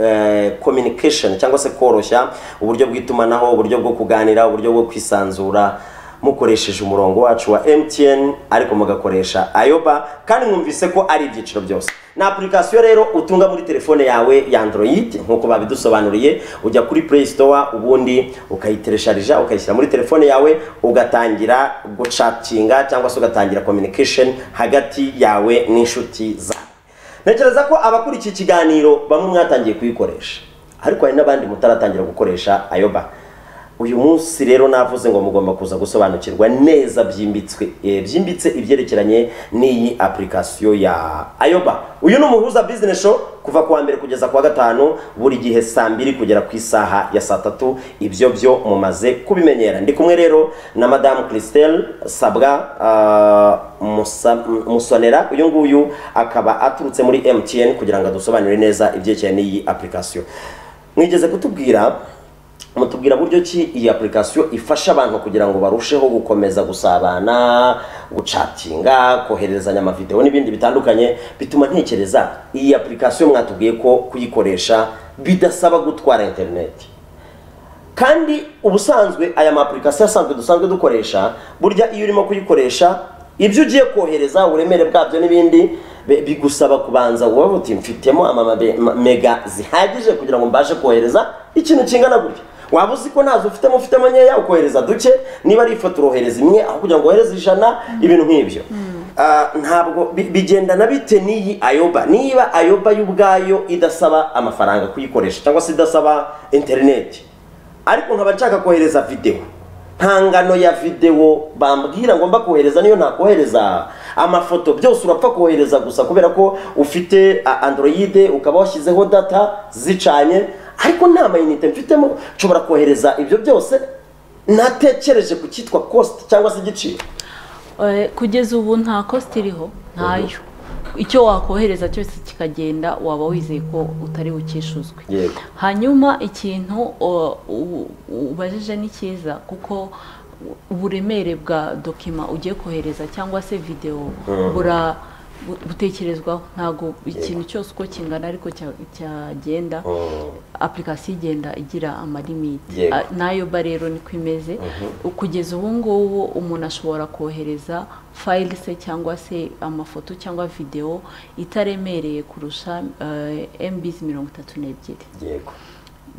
communication cyangwa se koroshya uburyo bw'itumanaho uburyo bwo kuganira uburyo bwo kwisanzura mukoresheje umurongo wacu wa MTN ariko mugakoresha ayoba kandi mwumvise ko ari ibyiciro byose. Ni application rero utunga muri telefone yawe ya Android nk'uko babidusobanuriye ujya kuri Play Store ubundi ukayiteresharija ukayishyira muri telefone yawe ugatangira gucatinga cyangwa se ugatangira communication hagati yawe n'inshuti zawe. Ntekereza ko abakurikiye ikiganiro bamwe mwatangiye kuyikoresha ariko hari n'abandi mutaratangira gukoresha ayoba. Uyu munsi rero navuze ngo mugomba kuza gusobanukirwa neza byimbitswe. Eh, byimbitse ibyerekeranye n'iyi application ya ayoba. Uyu ni umuhuza business show kuva kuwa mbere kugeza kuwa gatanu buri gihe saa mbiri kugera ku isaha ya saa tatu. Ibyo byo mumaze kubimenyera. Ndi kumwe rero na madamu christelle sabwa Musa- musonera. Uyu nguyu akaba aturutse muri mtn kugira ngo adusobanurire neza ibyerekeranye n'iyi application. Mwigeze kutubwira mutubwira buryo ki iyi application ifasha abantu kugira ngo barusheho gukomeza gusabana gucatinga koherezanya amavideo n'ibindi bitandukanye bituma ntekereza iyi application mwatubwiye ko kuyikoresha bidasaba gutwara interineti kandi ubusanzwe aya ma application asanzwe dusanzwe dukoresha burya iyo urimo kuyikoresha ibyo ugiye kohereza uburemere bwabyo n'ibindi bigusaba kubanza uba uti mfitemo mega zihagije kugira ngo mbashe kohereza ikintu kingana gutya. Waba uzi ko ntazo ufitemo ufitemo nkeya ukohereza duke niba ari ifoto urohereza imwe aho kugira ngo wohereze ijana ibintu nk'ibyo. Ah, ntabwo bi- bigendana bite n'iyi ayoba? Niba ayoba y'ubwayo idasaba amafaranga kuyikoresha cyangwa se idasaba interineti ariko nkaba nshaka kohereza videwo nta ngano ya videwo bambwira ngomba kohereza niyo ntakohereza amafoto byose urapfa kohereza gusa kubera ko ufite a, android ukaba washyizeho data zicanye. Ariko nta mayinite mfitemo nshobora kohereza ibyo byose natekereje ku cyitwa cost cyangwa se igiciro. Eh, kugeza ubu nta cost iriho ntayo. Icyo wakohereza cyose kikagenda waba wizeye ko utari bukishuzwe hanyuma ikintu ubajije ni cyiza kuko uburemere bwa dokima ugiye kohereza cyangwa se videwo bura butekerezwaho ntabwo ikintu cyose uko kingana ariko cya- cyagenda application igenda igira amalimiti Yego. A- na yo ba rero niko imeze. Kugeza ubu ngubu umuntu ashobora kohereza fayili se cyangwa se amafoto cyangwa videwo itaremereye kurusha eh, MBs mirongo itatu n'ebyiri. Yego.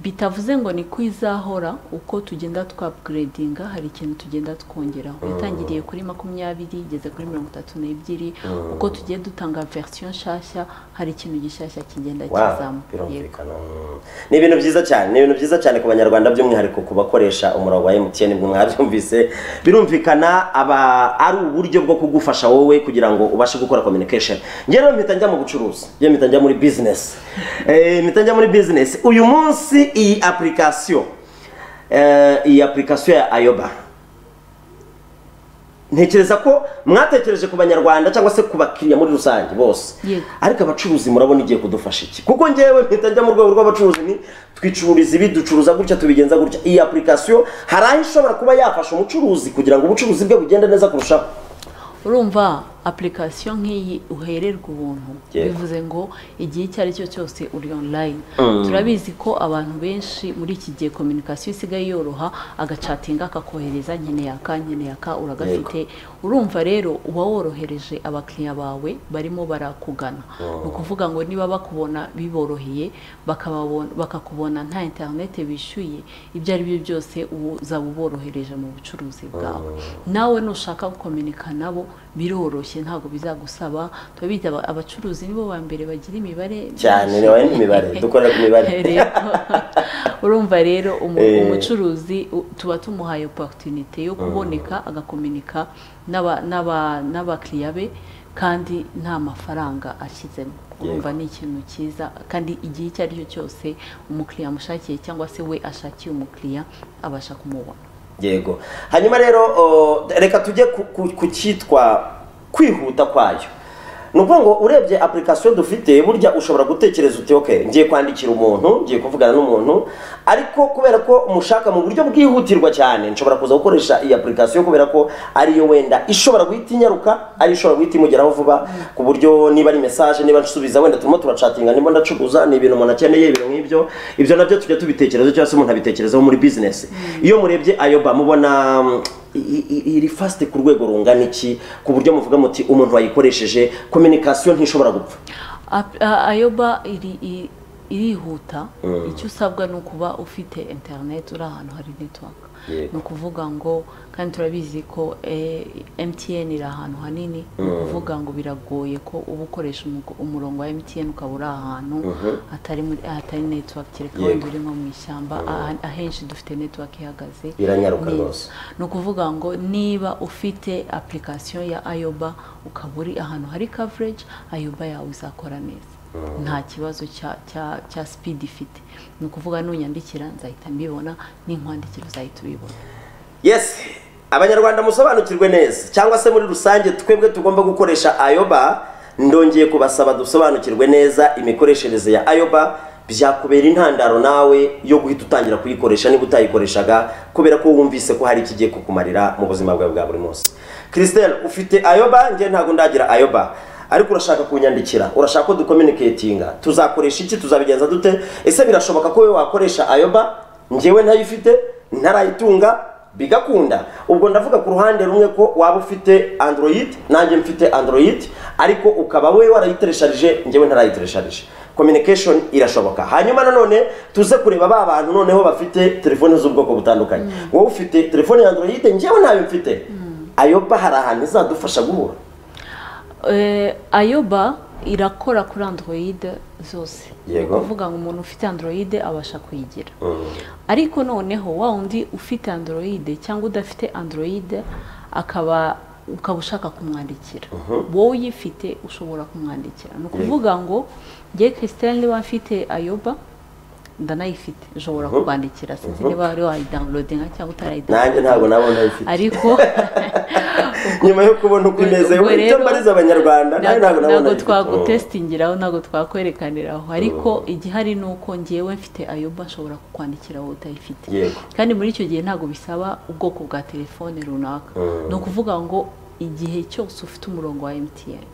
Bitavuze ngo ni ko izahora uko tugenda twapugiredinga hari ikintu tugenda twongeraho. Yatangiriye kuri makumyabiri igeze kuri mirongo itatu n'ebyiri uko tugiye dutanga verisiyo nshyashya hari ikintu gishyashya kigenda kizamo Mm. ni ibintu byiza cyane ni ibintu byiza cyane ku banyarwanda by'umwihariko ku bakoresha umurongo wa MTN bwo mwabyumvise. Birumvikana aba ari uburyo bwo kugufasha wowe kugira ngo ubashe gukora communication. Njye rero mpita njya mu bucuruzi njye mpita njya muri business. Eh mpita njya muri business. Uyu munsi iyi application eh, iyi application ya Ayoba ntekereza ko mwatekereje ku banyarwanda cyangwa se ku bakiriya muri rusange bose. Ariko abacuruzi murabona igiye kudufasha iki? Kuko ngewe mpita njya mu rwego rw'abacuruzi ni twicururiza ibi ducuruza gutya tubigenza gutya. Iyi application hari aho ishobora kuba yafasha umucuruzi kugira ngo ubucuruzi bwe bugende neza kurushaho. Urumva application nk'iyi uhererwa ubuntu. Bivuze ngo igihe icyo ari cyo cyose uri online. Mm. turabizi ko abantu benshi muri iki gihe communication isigaye yoroha agacatinga akakohereza nkeneye aka nkeneye aka uragafite. Urumva rero uba worohereje abakiriya bawe barimo barakugana. Ni ukuvuga ngo niba bakubona biboroheye bakakubona nta interineti bishyuye ibyo ari byo byose uzaba uborohereje mu bucuruzi bwawe. Nawe nushaka gukominika nabo biroroshye ntabwo bizagusaba. Turabita aba- abacuruzi nibo ba mbere bagira imibare cyane myinshi. ni wowe n'imibare. Dukorera ku mibare urumva rero Eh. umucuruzi tuba tumuhaye opportunité yo kuboneka agakominika n'aba- n'aba- n'abakiriya be kandi nta mafaranga ashyizemo urumva ni ikintu cyiza kandi igihe icyo ari cyo cyose umukiriya amushakiye cyangwa se we ashakiye umukiriya abasha kumubona. Yego. Hanyuma rero reka tujye ku cyitwa kwihuta kwayo. Ni ukuvuga ngo urebye application dufite burya ushobora gutekereza uti ok ngiye kwandikira umuntu ngiye kuvugana n'umuntu. Ariko kubera ko mushaka mu buryo bwihutirwa cyane nshobora kuza gukoresha iyi application kubera ko ariyo wenda ishobora guhita inyaruka ari ishobora guhita imugeraho vuba ku buryo niba ari message niba nsubiza wenda turimo turacatinga niba ndacuruza ni ibintu umuntu akeneye ibintu nk'ibyo ibyo na byo tujya tubitekerezo cyangwa se umuntu abitekerezaho muri business. Iyo murebye ayoba mubona iri fasite ku rwego rungana iki? Ku buryo muvuga muti umuntu wayikoresheje communication ntishobora gupfa. Ayoba irihuta. Icyo usabwa ni ukuba ufite interineti uri ahantu hari Yego. Ni ukuvuga ngo kandi turabizi ko eh, MTN iri ahantu hanini ni ukuvuga ngo biragoye ko uba ukoresha umurongo wa MTN ukaba uri ahantu hatari hatari network. Kereka wenda uri nko mu ishyamba aha- ahenshi dufite network ihagaze. Iranyaruka rwose. ni ukuvuga ngo niba ufite application ya ayoba ukaba uri ahantu hari coverage ayoba yawe izakora neza. Nta kibazo cya speed ifite. Ni ukuvuga nunyandikira nzahita mbibona n'inkwandikira uzahita ubibona. Yes. Abanyarwanda musobanukirwe neza cyangwa se muri rusange twebwe tugomba gukoresha ayoba ndongeye kubasaba dusobanukirwe neza imikoreshereze ya ayoba byakubera intandaro nawe yo guhita utangira kuyikoresha niba utayikoreshaga kubera ko wumvise ko hari ikigiye kukumarira mu buzima bwawe bwa buri munsi. Christelle ufite ayoba? Njye ntabwo ndagira ayoba. Ariko urashaka kunyandikira. Urashaka ko ducommunicatinga tuzakoresha iki? Tuzabigenza dute? Ese birashoboka ko wowe wakoresha ayoba? Njyewe ntayifite ntarayitunga bigakunda. Ubwo ndavuga ku ruhande rumwe ko waba ufite android nanjye mfite android ariko ukaba we warayiteresharije njyewe ntarayiteresharije. Communication irashoboka. Hanyuma nanone tuze kureba ba bantu noneho bafite telefone z'ubwoko butandukanye. Wowe ufite telefone ya android njyewe ntayo mfite. Ayoba hari ahantu izadufasha guhura. Ayoba irakora kuri android zose. Ni ukuvuga ngo umuntu ufite android abasha kuyigira. Ariko noneho wa undi ufite android cyangwa udafite android akaba ukaba ushaka kumwandikira. Wowe uyifite ushobora kumwandikira. Ni ukuvuga ngo ngewe christelle niba mfite ayoba ndanayifite ushobora kubandikira sinzi niba wari wayidawunilodinga cyangwa utarayidawunilodinga nanjye ntabwo nabo ndayifite ariko nyuma yo kubona uko imeze icyo mbariza abanyarwanda nawe ntabwo nabo ntabwo twagutesitingiraho ntabwo twakwerekaniraho ariko igihari ni uko ngewe mfite ayoba nshobora kukwandikira wowe utayifite kandi muri icyo gihe ntabwo bisaba ubwoko bwa telefone runaka ni ukuvuga ngo igihe cyose ufite umurongo wa mtn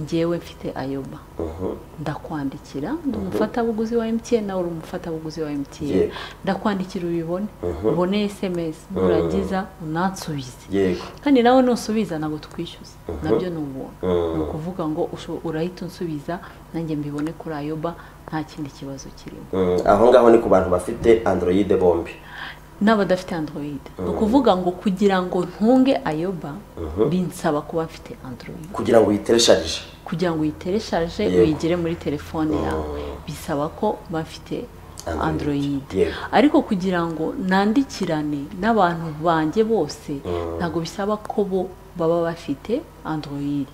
ngewe mfite ayoba. Ndakwandikira ndi umufatabuguzi wa mtn nawe uri umufatabuguzi wa Yego. ndakwandikira ubibone. Ubone sms nurangiza unansubize kandi nawe nusubiza ntabwo tukwishyuza na byo ni ubuntu ni ukuvuga ngo urahita unsubiza nanjye mbibone kuri ayoba nta kindi kibazo kirimo. Mm, aho ngaho ni ku bantu bafite android bombi. N'abadafite android. Ni ukuvuga ngo kugira ngo ntunge ayoba binsaba kuba mfite android. Kugira ngo uyiteresharije kugira ngo uyitereshaje Yego. uyigire muri telefone yawe. Bisaba ko mba mfite Android. ariko kugira ngo nandikirane n'abantu banjye bose ntabwo bisaba ko bo baba bafite android.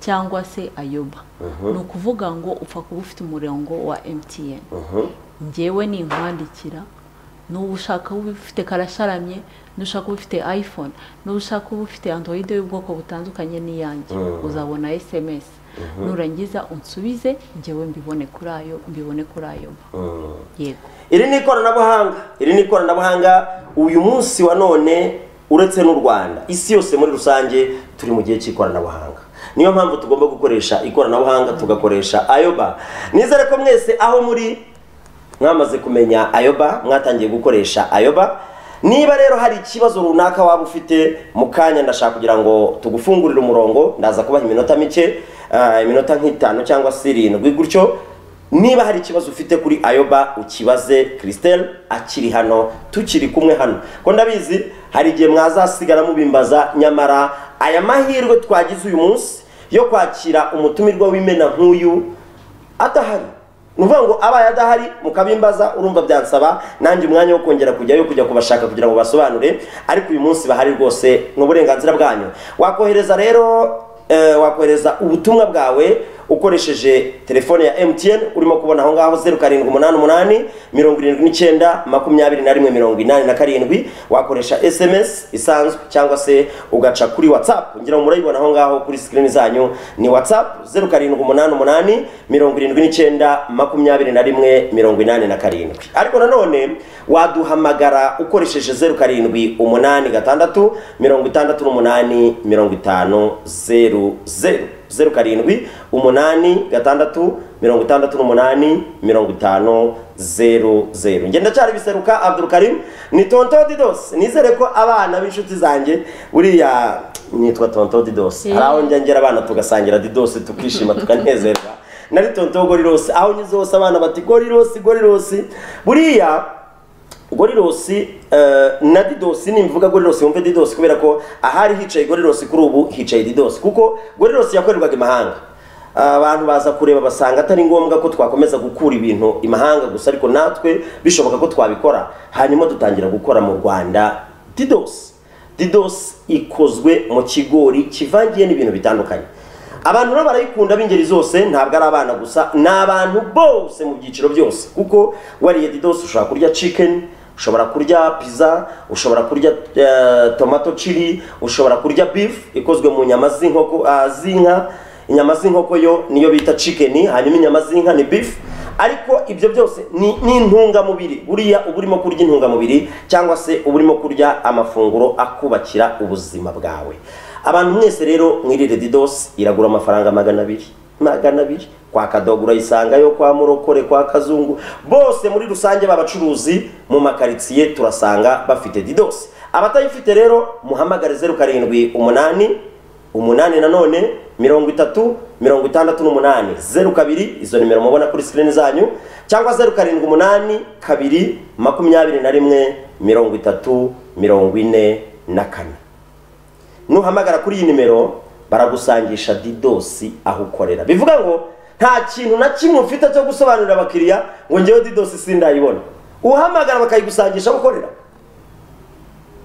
Cyangwa se ayoba. Ni ukuvuga ngo upfa kuba ufite umurongo wa mtn ngewe ninkwandikira n'uba ushaka uba ufite karasharamye n'ushaka uba ufite iphone n'uba ushaka uba ufite android y'ubwoko butandukanye n'iyanjye. Uzabona sms nurangiza unsubize ngewe mbibone kuri ayo mbibone kuri ayoba yego. Iri ni ikoranabuhanga. Iri ni ikoranabuhanga. Uyu munsi wa none uretse n'u rwanda. Isi yose muri rusange turi mu gihe cy'ikoranabuhanga. Niyo mpamvu tugomba gukoresha ikoranabuhanga tugakoresha ayoba. Nizere ko mwese aho muri mwamaze kumenya ayoba mwatangiye gukoresha ayoba. Niba rero hari ikibazo runaka waba ufite mu kanya ndashaka kugira ngo tugufungurire umurongo ndaza kubaha iminota mike ah, iminota nk'itanu cyangwa se irindwi gutyo. Niba hari ikibazo ufite kuri ayoba ukibaze christelle akiri hano tukiri kumwe hano. Ko ndabizi hari igihe mwazasigara mubimbaza nyamara aya mahirwe twagize uyu munsi yo kwakira umutumirwa w'imena nk'uyu adahari. Ni ukuvuga ngo abaye adahari mukabimbaza urumva byansaba nanjye umwanya wo kongera kujyayo kujya kubashaka kugira ngo basobanure ariko uyu munsi bahari rwose ni uburenganzira bwanyu. Wakohereza rero eh, wakohereza ubutumwa bwawe ukoresheje telefone ya MTN urimo kubona aho ngaho zeru karindwi umunani umunani mirongo irindwi n'icyenda makumyabiri na rimwe mirongo inani na karindwi. Wakoresha SMS isanzwe cyangwa se ugaca kuri WhatsApp. Ngira ngo murayibona aho ngaho kuri screen zanyu ni WhatsApp zeru karindwi umunani umunani mirongo irindwi n'icyenda makumyabiri na rimwe mirongo inani na karindwi. Ariko nanone waduhamagara ukoresheje zeru karindwi umunani gatandatu mirongo itandatu n'umunani mirongo itanu zeru zeru zeru karindwi umunani gatandatu mirongo itandatu n'umunani mirongo itanu zeru zeru. Ngenda cyari biseruka abdulkarim ni tonto didos. Nizere ko abana b'inshuti zanjye buriya nitwa tonto didos. Hari aho njya ngera abana tugasangira didos tukishima tukanezerwa. Nari tonto gorirosi aho nyuze hose abana bati gorirosi gorirosi buriya gorirosi na didosi nimvuga gorirosi wumve didosi kubera ko ahari hicaye gorirosi kuri ubu hicaye didosi kuko gorirosi yakorerwaga imahanga. Abantu baza kureba basanga atari ngombwa ko twakomeza gukura ibintu imahanga gusa ariko natwe bishoboka ko twabikora. Hanyuma dutangira gukora mu rwanda. Didosi didosi ikozwe mu kigori kivangiye n'ibintu bitandukanye. Abantu rero barayikunda b'ingeri zose ntabwo ari abana gusa ni abantu bose mu byiciro byose. Kuko wariye didosi ushobora kurya chicken ushobora kurya pizza ushobora kurya eh, tomato chili ushobora kurya beef ikozwe mu nyama z'inkoko ah, z'inka. Inyama z'inkoko yo niyo bita chicken hanyuma inyama z'inka ni beef. Ariko ibyo byose ni intungamubiri. Buriya uba urimo kurya intungamubiri cyangwa se uba urimo kurya amafunguro akubakira ubuzima bwawe. Abantu mwese rero mwirire didosi iragura amafaranga magana abiri. Magana abiri kwa kadogo urayisangayo kwa murokore kwa kazungu. Bose muri rusange b'abacuruzi mu makaritsiye turasanga bafite didosi. Abatayifite rero muhamagare zeru karindwi umunani umunani nanone mirongo itatu mirongo itandatu n'umunani. Zeru kabiri izo nimero mubona kuri sikirini zanyu cyangwa zeru karindwi umunani kabiri makumyabiri na rimwe mirongo itatu mirongo ine na kane. Nuhamagara kuri iyi nimero baragusangisha didosi aho ukorera. Bivuga ngo nta kintu na kimwe ufite cyo gusobanurira abakiriya ngo ngewe didosi sindayibona. Uhamagara bakayigusangisha aho ukorera.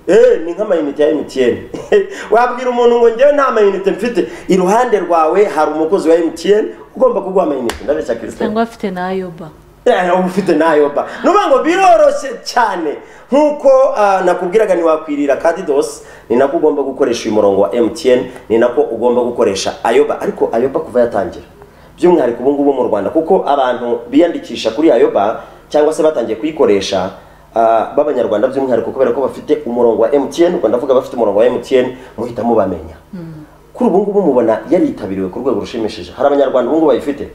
Eee ni nk'amayinite ya emutiyeni wabwira umuntu ngo ngewe nta mayinite mfite. Iruhande rwawe hari umukozi wa emutiyeni ugomba kuguha amayinite. Ndabeshya kirisitani cyangwa afite na ayoba uba ufite nayoba ni ukuvuga ngo biroroshye cyane. Nk'uko ah, nakubwiraga ntiwakwirira kadidosi ni nako ugomba gukoresha uyu murongo wa MTN ni nako ugomba gukoresha ayoba. Ariko ayoba kuva yatangira. By'umwihariko ubu ngubu mu rwanda kuko abantu biyandikisha kuri ayoba cyangwa se batangiye kuyikoresha ah, b'abanyarwanda by'umwihariko kubera ko bafite umurongo wa MTN ubwo ndavuga bafite umurongo wa MTN muhita mubamenya kuri ubu ngubu mubona yaritabiriwe ku rwego rushimishije. Hari abanyarwanda ubu ngubu bayifite?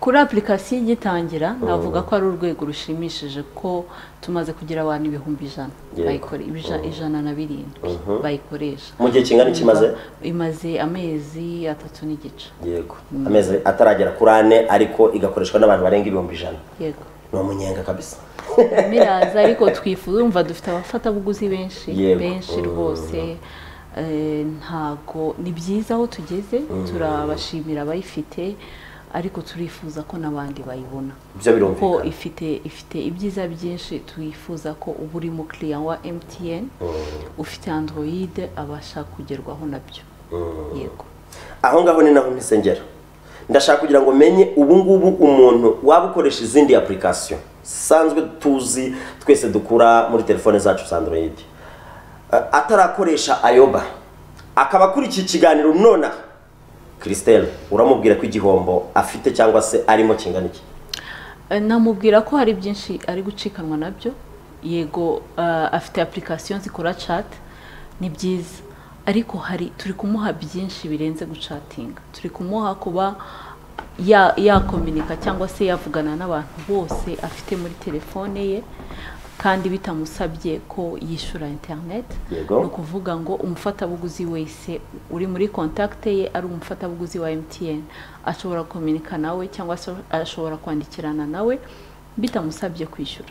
Kuri application igitangira navuga ko ari urwego rushimishije ko tumaze kugira abantu ibihumbi ijana. Ibija- ijana na birindwi. Bayikoresha. Mu gihe kingana iki imaze? amezi atatu n'igice. Yego. Amezi ataragera kuri ane ariko igakoreshwa n'abantu barenga ibihumbi ijana. Yego. Ni umunyenga kabisa. Miraza ariko twifuza dufite abafatabuguzi benshi benshi Mm. rwose. Eh, ntago ni byiza aho tugeze turabashimira abayifite. Ariko turifuza ko n'abandi bayibona. Kuko ifite ifite ibyiza byinshi twifuza ko uba uri mukiriya wa MTN ufite Android abasha kugerwaho na byo. Yego. Aho ngaho ni naho mpise ndashaka kugira ngo menye ubu ngubu umuntu waba ukoresha izindi application. Zisanzwe tuzi twese dukura muri telefone zacu za android. Eh, atarakoresha ayoba. Akaba akurikiye ikiganiro nonaha christelle uramubwira ko igihombo afite cyangwa se arimo kingana iki? Eh, namubwira ko hari byinshi ari gucikanwa na byo. Yego eh, afite application zikora chat. Ni byiza. Ariko hari turi kumuha byinshi birenze gucatinga turi kumuha kuba ya yakominika cyangwa se yavugana n'abantu bose afite muri telefone ye. Kandi bitamusabye ko yishyura internet. Yego. ni ukuvuga ngo umufatabuguzi wese uri muri kontakite ye ari umufatabuguzi wa MTN ashobora kominika nawe cyangwa se ashobora kwandikirana nawe bitamusabye kwishyura.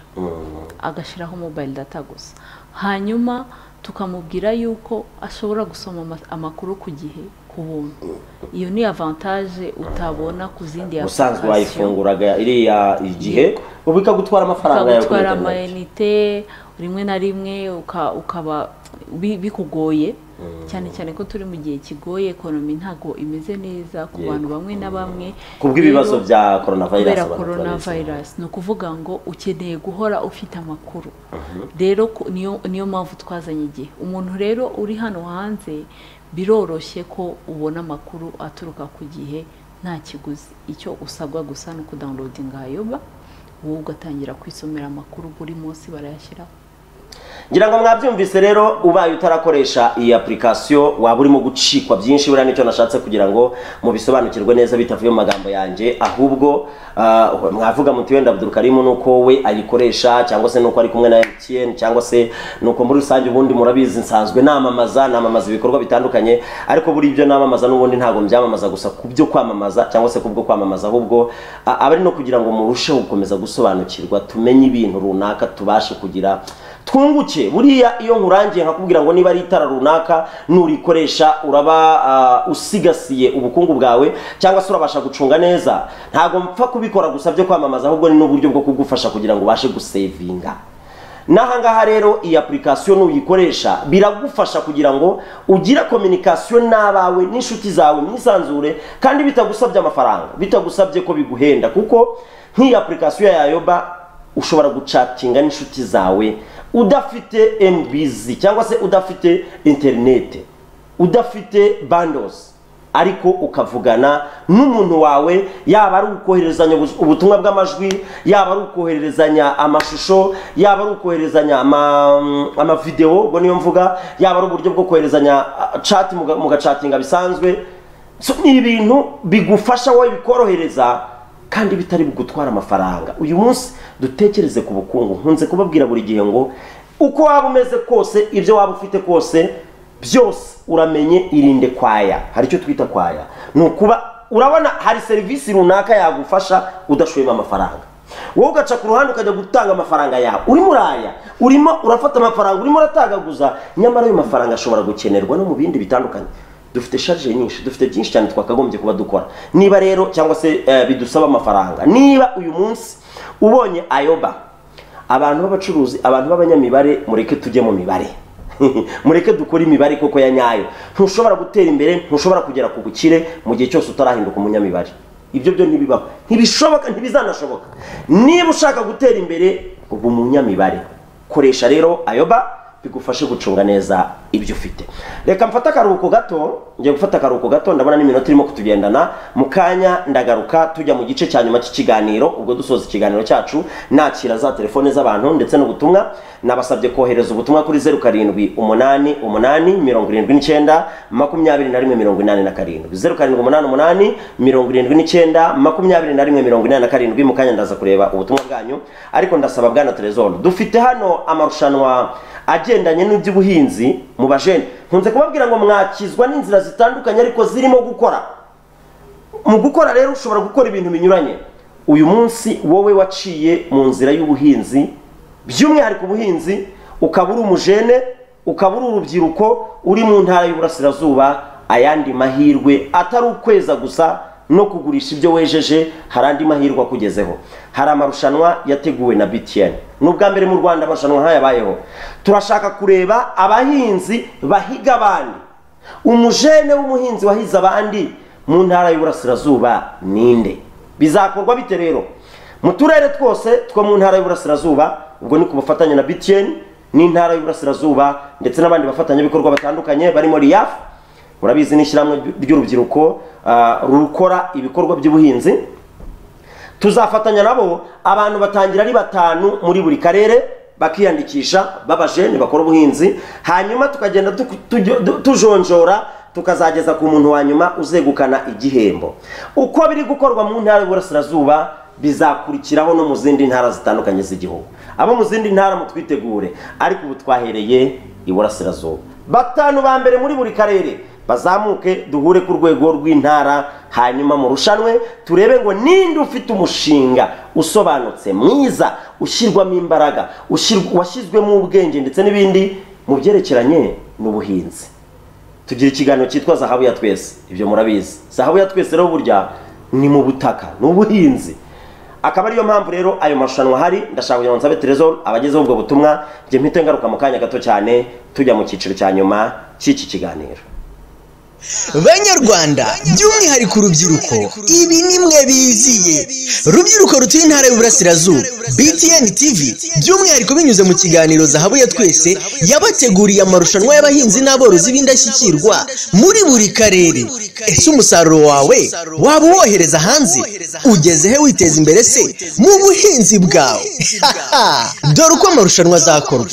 Agashyiraho mobile data gusa. Hanyuma tukamubwira yuko ashobora gusoma ama- amakuru ku gihe. Ku buntu iyo ni avantage utabona ku zindi ubusanzwe application. wayifunguraga iriya igihe ubu ikagutwara amafaranga yawe internet. amayinite rimwe na rimwe uka- ukaba bi- bikugoye. Cyane cyane ko turi mu gihe kigoye ekonomi ntabwo imeze neza ku bantu bamwe na bamwe. Kubw'ibibazo Rero, bya coronavirus kubera abantu corona turabizi. virus ni ukuvuga ngo ukeneye guhora ufite amakuru. Rero ku- niyo niyo mpamvu twazanye igihe. Umuntu rero uri hano hanze biroroshye ko ubona amakuru aturuka ku gihe nta kiguzi. Icyo usabwa gusa ni ukudawunilodinga ayoba wowe ugatangira kwisomera amakuru buri munsi barayashyiraho. Ngira ngo mwabyumvise rero ubaye utarakoresha iyi application waba urimo gucikwa byinshi buriya ni cyo nashatse kugira ngo mubisobanukirwe neza bitavuye mu magambo yanjye ahubwo ah, mwavuga muti wenda Abdul Karim nuko we ayikoresha cyangwa se nuko ari kumwe na MTN cyangwa se nuko muri rusange ubundi murabizi nsanzwe namamaza namamaza ibikorwa bitandukanye ariko buri ibyo namamaza n'ubundi ntabwo mbyamamaza gusa ku byo kwamamaza cyangwa se ku bwo kwamamaza ahubwo ah, aba ari no kugira ngo murusheho gukomeza gusobanukirwa tumenye ibintu runaka tubashe kugira twunguke buriya iyo nkurangiye nkakubwira ngo niba ari itara runaka nurikoresha uraba ah, usigasiye ubukungu bwawe cyangwa se urabasha gucunga neza ntabwo mpfa kubikora gusa byo kwamamaza ahubwo ni n'uburyo bwo kugufasha kugira ngo ubashe gusevinga. N'ahangaha rero iyi application nuyikoresha biragufasha kugira ngo ugire communication n'abawe n'inshuti zawe mwisanzure kandi bitagusabye amafaranga bitagusabye ko biguhenda kuko nk'iyi application ya Yoba ushobora gucatinga n'inshuti zawe. Udafite MBZ cyangwa se udafite internet udafite bundles ariko ukavugana n'umuntu wawe yaba ari ukoherezanya ubu- ubutumwa bw'amajwi yaba ari ukohererezanya amashusho yaba ari ukoherezanya ama- amavideo ubwo niyo mvuga yaba ari uburyo bwo koherezanya muga- mugacatinga bisanzwe. Ni ibintu bigufasha wowe bikorohereza kandi bitari bugutwara amafaranga. Uyu munsi dutekereze ku bukungu. Nkunze kubabwira buri gihe ngo uko waba umeze kose ibyo waba ufite kose byose uramenye irinde kwaya. Hari icyo twita kwaya. Ni ukuba urabona hari serivisi runaka yagufasha udashoyemo amafaranga. Wowe ugaca ku ruhande ukajya gutanga amafaranga yawe. Urimo uraya urimo urafata amafaranga urimo uratagaguza nyamara ayo mafaranga ashobora gukenerwa no mu bindi bitandukanye. Dufite sharije nyinshi dufite byinshi cyane twakagombye kuba dukora. Niba rero cyangwa se eh, bidusaba amafaranga niba uyu munsi ubonye ayoba abantu b'abacuruzi abantu b'abanyamibare mureke tujye mu mibare. Mureke dukore imibare koko ya nyayo. Ntushobora gutera imbere ntushobora kugera ku bukire mu gihe cyose utarahinduka umunyamibare. Ibyo byo ntibibaho. Ntibishoboka ntibizanashoboka. Niba ushaka gutera imbere uba umunyamibare koresha rero ayoba bigufashe gucunga neza ibyo ufite. Reka mfate akaruhuko gato ngiye gufata akaruhuko gato ndabona n'iminota irimo kutugendana. Mu kanya ndagaruka tujya mu gice cya nyuma cy'ikiganiro ubwo dusoza ikiganiro cyacu nakira za telefone z'abantu ndetse n'ubutumwa. Nabasabye kohereza ubutumwa kuri zeru karindwi umunani umunani mirongo irindwi n'icyenda makumyabiri na rimwe mirongo inani na karindwi. Zeru karindwi umunani umunani mirongo irindwi n'icyenda makumyabiri na rimwe mirongo inani na karindwi. Mu kanya ndaza kureba ubutumwa bwanyu. Ariko ndasaba bwana terezoro dufite hano amarushanwa agendanye n'iby'ubuhinzi mu bajene. Nkunze kubabwira ngo mwakizwa n'inzira zitandukanye ariko zirimo gukora. Mu gukora rero ushobora gukora ibintu binyuranye. Uyu munsi wowe waciye mu nzira y'ubuhinzi by'umwihariko ubuhinzi ukaba uri umujene ukaba uri urubyiruko uri mu ntara y'uburasirazuba ayandi mahirwe atari ukweza gusa no kugurisha ibyo wejeje hari andi mahirwe akugezeho. Hari amarushanwa yateguwe na btn ni ubwa mbere mu rwanda amarushanwa nk'ayabayeho turashaka kureba abahinzi bahiga abandi. Umujene w'umuhinzi wahize abandi mu ntara y'uburasirazuba ninde? Bizakorwa bite rero? Mu turere twose two mu ntara y'uburasirazuba ubwo ni ku bufatanye na btn n'intara y'uburasirazuba ndetse n'abandi bafatanyabikorwa batandukanye barimo riyafu murabizi n'ishyirahamwe ry'urubyiruko ah, rukora ibikorwa by'ubuhinzi. Tuzafatanya nabo abantu batangira ari batanu muri buri karere bakiyandikisha b'abajene bakora ubuhinzi. Hanyuma tukagenda tujonjora tukazageza ku muntu wa nyuma uzegukana igihembo. Uko biri gukorwa mu ntara y'uburasirazuba bizakurikiraho no mu zindi ntara zitandukanye z'igihugu. Abo mu zindi ntara mutwitegure ariko ubu twahereye iburasirazuba batanu ba mbere muri buri karere bazamuke duhure ku rwego rw'intara hanyuma mu rushanwe turebe ngo ninde ufite umushinga usobanutse mwiza ushyirwamo imbaraga washyizwemo ubwenge ndetse n'ibindi mu byerekeranye n'ubuhinzi. Tugira ikiganiro cyitwa zahabu ya twese. Ibyo murabizi. Zahabu ya twese rero burya ni mu butaka ni ubuhinzi. Akaba ariyo mpamvu rero ayo marushanwa ahari. Ndashaka kugira ngo nsabe terezoro abagezeho ubwo butumwa. Njye mpite ngaruka mu kanya gato cyane tujya mu cyiciro cya nyuma cy'iki kiganiro. Banyarwanda by'umwihariko urubyiruko ibi ni mwe biziye. Rubyiruko rutuye intara y'uburasirazuba btn tv by'umwihariko binyuze mu kiganiro zahabu ya twese yabateguriye amarushanwa y'abahinzi n'aborozi b'indashyikirwa muri buri karere. Ese umusaruro wawe waba uwohereza hanze? Ugeze he witeza imbere se mu buhinzi bwawe? Dore uko amarushanwa azakorwa.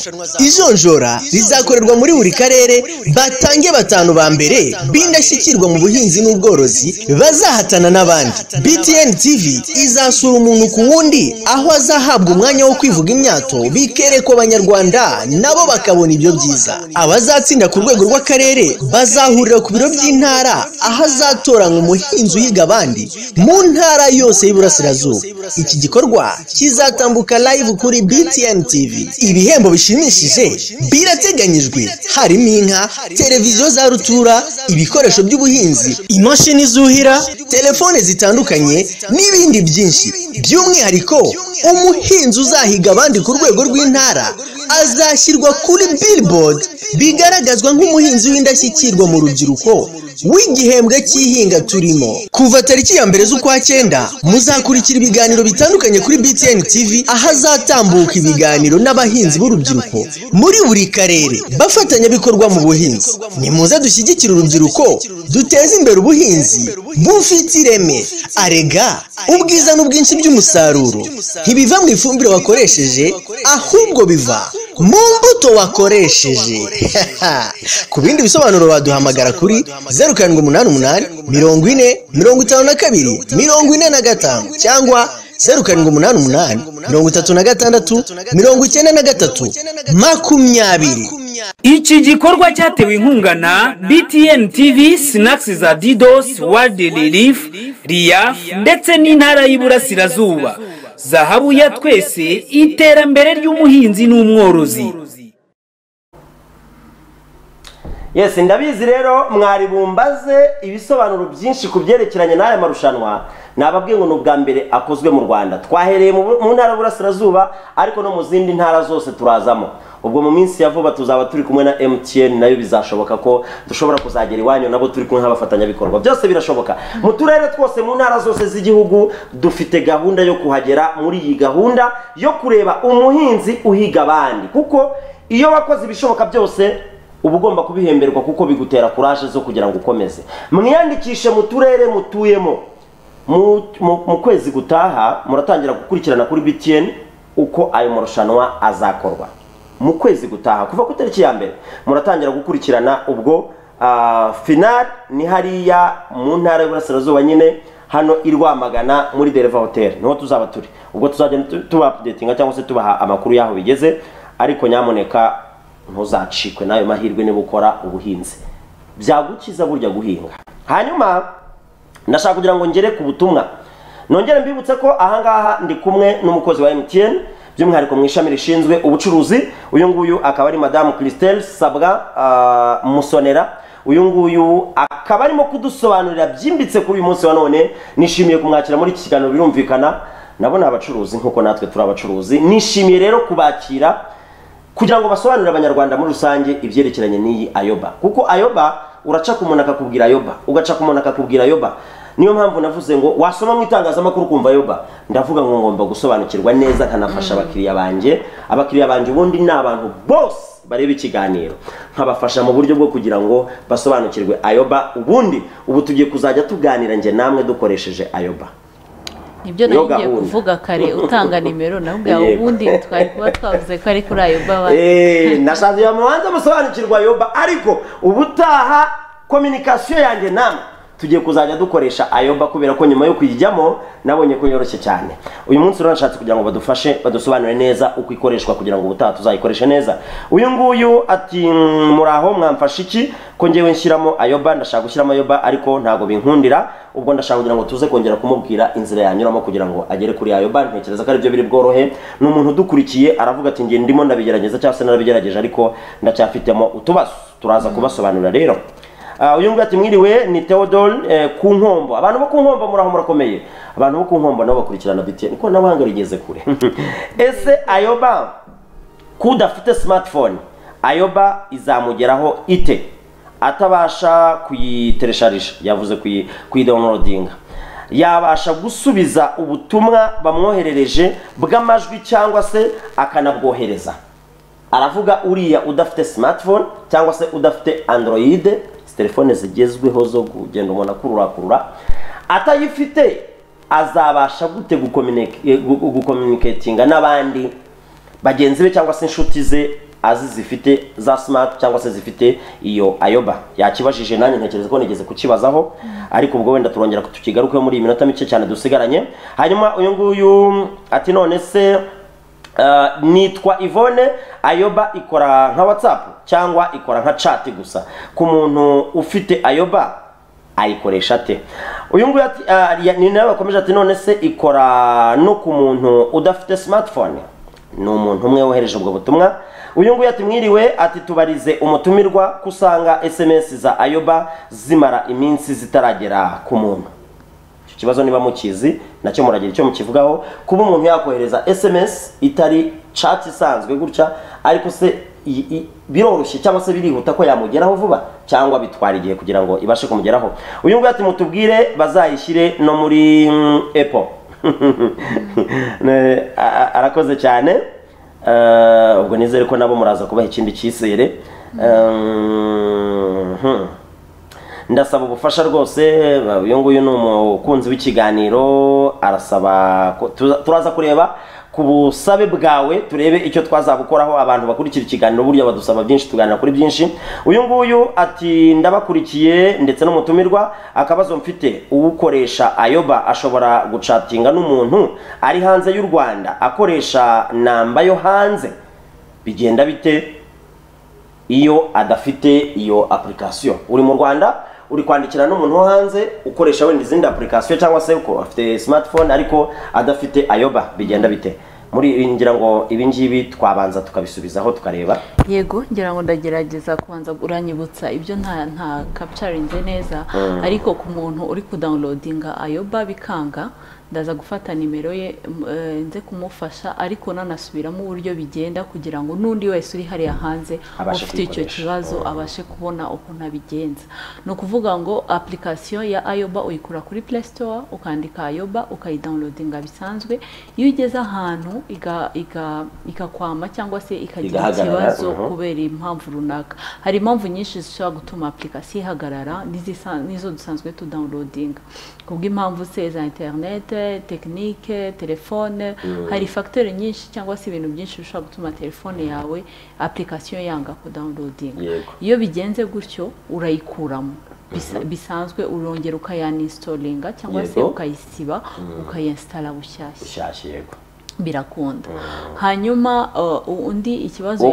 Ijonjora rizakorerwa muri buri karere batange batanu ba mbere b'indashyikirwa mu buhinzi n'ubworozi bazahatana n'abandi. Btn tv izasura umuntu ku wundi aho azahabwa umwanya wo kwivuga imyato bikerekwa abanyarwanda nabo bakabona ibyo byiza. Abazatsinda ku rwego rw'akarere bazahurira ku biro by'intara aho azatoranywa umuhinzi uhiga abandi mu ntara yose y'Iburasirazuba. Iki gikorwa kizatambuka live kuri BTN TV ibihembo bishimishije birateganyijwe. Harimo inka televiziyo za rutura ibikoresho by'ubuhinzi imashini zuhira telefone zitandukanye n'ibindi byinshi. By'umwihariko umuhinzi uzahiga abandi ku rwego rw'intara azashyirwa kuri billboard bigaragazwa nk'umuhinzi w'indashyikirwa mu rubyiruko w'igihembwe cy'ihinga turimo. Kuva tariki ya mbere z'ukwa cyenda muzakurikira ibiganiro bitandukanye kuri btn tv aho azatambuka ibiganiro n'abahinzi b'urubyiruko muri buri karere bafatanyabikorwa mu buhinzi. Nimuze dushyigikire urubyiruko. Duteze imbere ubuhinzi bufite ireme. Arega ubwiza n'ubwinshi by'umusaruro. Ntibiva mu ifumbire wakoresheje ahubwo biva mu mbuto wakoresheje. Ku bindi bisobanuro waduhamagara kuri zeru karindwi umunani umunani mirongo ine mirongo itanu na kabiri mirongo ine na gatanu cyangwa zeru karindwi umunani umunani mirongo itatu na gatandatu mirongo icyenda na gatatu makumyabiri. Iki gikorwa cyatewe inkunga na btn tv sinakisi za didos world relief riyaf ndetse n'intara y'iburasirazuba. Zahabu ya twese iterambere ry'umuhinzi n'umworozi. Yesi ndabizi rero mwari bumbaze ibisobanuro byinshi ku byerekeranye n'aya marushanwa. Nababwiye ngo ni ubwa mbere akozwe mu rwanda. Twahereye mu ntara y'uburasirazuba ariko no mu zindi ntara zose turazamo. Ubwo mu minsi ya vuba tuzaba turi kumwe na mtn na yo bizashoboka ko dushobora kuzagera iwanyu nabo turi kumwe nk'abafatanyabikorwa. Byose birashoboka. Mu turere twose mu ntara zose z'igihugu dufite gahunda yo kuhagera muri iyi gahunda yo kureba umuhinzi uhiga abandi. Kuko iyo wakoze ibishoboka byose uba ugomba kubihemberwa kuko bigutera kuraje zo kugira ngo ukomeze. Mwiyandikishe mu turere mutuyemo. Mu, kwezi gutaha muratangira gukurikirana kuri btn uko ayo marushanwa azakorwa. Mu kwezi gutaha kuva ku itariki ya mbere muratangira gukurikirana ubwo uh, final ni hariya mu ntara y'uburasirazuba nyine hano i rwamagana muri dereva hotel. Niho tuzaba turi. Ubwo tuzagenda tu- tuba updatinga cyangwa se tubaha amakuru y'aho bigeze. Ariko nyamuneka ntuzacikwe n'ayo mahirwe niba ukora ubuhinzi. Byagukiza burya guhinga. Hanyuma ndashaka kugira ngo ngere ku butumwa. Nongere mbibutse ko ahangaha ndi kumwe n'umukozi wa MTN by'umwihariko mu ishami rishinzwe ubucuruzi. Uyu nguyu akaba ari madamu Christelle Sabwa ah, Musonera. Uyu nguyu akaba arimo kudusobanurira byimbitse kuri uyu munsi wa none. Nishimiye kumwakira muri iki kiganiro birumvikana. Nabo ni abacuruzi nk'uko natwe turi abacuruzi. Nishimiye rero kubakira. Kugira ngo basobanurire abanyarwanda muri rusange ibyerekeranye n'iyi ayoba. Kuko ayoba uraca ku muntu akakubwira ayoba ugaca ku muntu akakubwira ayoba. Niyo mpamvu navuze ngo wasoma mu itangazamakuru ukumva ayoba. Ndavuga ngo ngomba gusobanukirwa neza nkanafasha abakiriya banjye abakiriya banjye ubundi ni abantu bose bareba ikiganiro. Nkabafasha mu buryo bwo kugira ngo basobanukirwe ayoba. Ubundi ubu tugiye kuzajya tuganira njye namwe dukoresheje ayoba. Ni byo ngiye gahunda. kuvuga kare utanga nimero nawe Yego. ubundi twari kuba twavuze ko ari kuri ayo baba Eh, nashaje mubanza musobanukirwa ayoba ariko ubutaha kominikasiyo yanjye namwe tugiye kuzajya dukoresha ayoba kubera ko nyuma yo kuyijyamo nabonye ko yoroshye cyane. Uyu munsi rero nashatse kugira ngo badufashe badusobanurire neza uko ikoreshwa kugira ngo ubutaha tuzayikoreshe neza. Uyu nguyu ati "Mm, muraho mwamfasha iki? Ko ngewe nshyiramo ayoba ndashaka gushyiramo ayoba ariko ntabwo binkundira. Ubwo ndashaka kugira ngo tuze kongera kumubwira inzira yanyuramo kugira ngo agere kuri ayoba ntekereza ko ari byo biri bworohe. Ni umuntu udukurikiye aravuga ati nge ndimo ndabigerageza cyangwa se narabigerageje ariko ndacyafitemo utubazo. Turaza kubasobanurira rero. Uyu nguyu ati mwiriwe ni Theodore eh, ku nkombo abantu bo ku nkombo muraho murakomeye. Abantu bo ku nkombo nabo bakurikirana BTN ikoranabuhanga rigeze kure. Ese ayoba kudafite smartphone ayoba izamugeraho ite? Atabasha kuyiteresharisha yavuze kuyi- kuyidownloadinga. Yabasha gusubiza ubutumwa bamwoherereje bw'amajwi cyangwa se akanabwohereza. Aravuga uriya udafite smartphone cyangwa se udafite android telefone zigezweho zo kugenda umuntu akururakurura atayifite azabasha gute gukominike- gu- gukominiketinga n'abandi bagenzi be cyangwa se inshuti ze azi zifite za smart cyangwa se zifite iyo ayoba. Yakibajije nanjye ntekereza ko nigeze kukibazaho ariko ubwo wenda turongera tukigarukeho muri iyi minota mike cyane dusigaranye. Hanyuma uyu nguyu ati none se Uh, nitwa Yvonne ayoba ikora nka whatsapp. Cyangwa ikora nka chat gusa. Ku muntu ufite ayoba ayikoresha ate? Uyu nguyu ya- ni nawe bakomeje ati none se ikora no ku muntu udafite smartphone? Ni umuntu umwe wohereje ubwo butumwa. Uyu nguyu ati mwiriwe ati tubarize umutumirwa ko usanga sms za ayoba zimara iminsi zitaragera ku muntu. Icyo kibazo niba mukizi na cyo muragira icyo mukivugaho. Kuba umuntu yakohereza sms itari chat isanzwe gutya ariko se biroroshye cyangwa se birihuta ko yamugeraho vuba cyangwa bitwara igihe kugira ngo ibashe kumugeraho. Uyu nguyu ati mutubwire bazayishyire no muri mm, a- arakoze cyane. Eh, ubwo nizere ko nabo muraza kubaha ikindi cyizere. Um, hmm. ndasaba ubufasha rwose. Uyu nguyu ni umukunzi w'ikiganiro. Arasaba turaza kureba ku busabe bwawe turebe icyo twazabukoraho abantu bakurikira ikiganiro burya badusaba byinshi tuganira kuri byinshi. Uyu nguyu ati ndabakurikiye ndetse n'umutumirwa. Akabazo mfite uwukoresha ayoba ashobora gucatinga n'umuntu ari hanze y'u rwanda akoresha namba yo hanze. Bigenda bite? Iyo adafite iyo application. Uri mu rwanda? Uri kwandikira n'umuntu wo hanze ukoresha wenda izindi application cyangwa se uko afite smartphone ariko adafite ayoba bigenda bite? Muri ngira ngo ibi ngibi twabanza tukabisubizaho tukareba. Yego ngira ngo ndagerageza kubanza uranyibutsa. Ibyo nta nta capturinze neza. Mm. ariko ku muntu uri kudawunilodinga ayoba bikanga ndaza gufata nimero ye eh, nze kumufasha ariko nanasubiramo uburyo bigenda kugira ngo n'undi wese uri hariya hanze ufite icyo kibazo abashe kubona ukuntu abigenza. Ni ukuvuga ngo application ya ayoba uyikura kuri play store ukandika ayoba ukayidawunilodinga bisanzwe. Iyo ugeze ahantu ikakwama cyangwa se ikagira ikibazo mhm. kubera impamvu runaka. Hari impamvu nyinshi zishobora gutuma application ihagarara n'izo dusanzwe tudawunilodinga kubw'impamvu se za interinete tekinike telefone Mm. hari fagitire nyinshi cyangwa se ibintu byinshi bishobora gutuma telefone yawe application yanga kudawunilodinga iyo bigenze gutyo urayikuramo. Bisa- bisanzwe urongera ukayaninstolinga cyangwa se ukayisiba Mm. ukayinsitara bushyashya yego. Birakunda. Hanyuma uh, undi ikibazo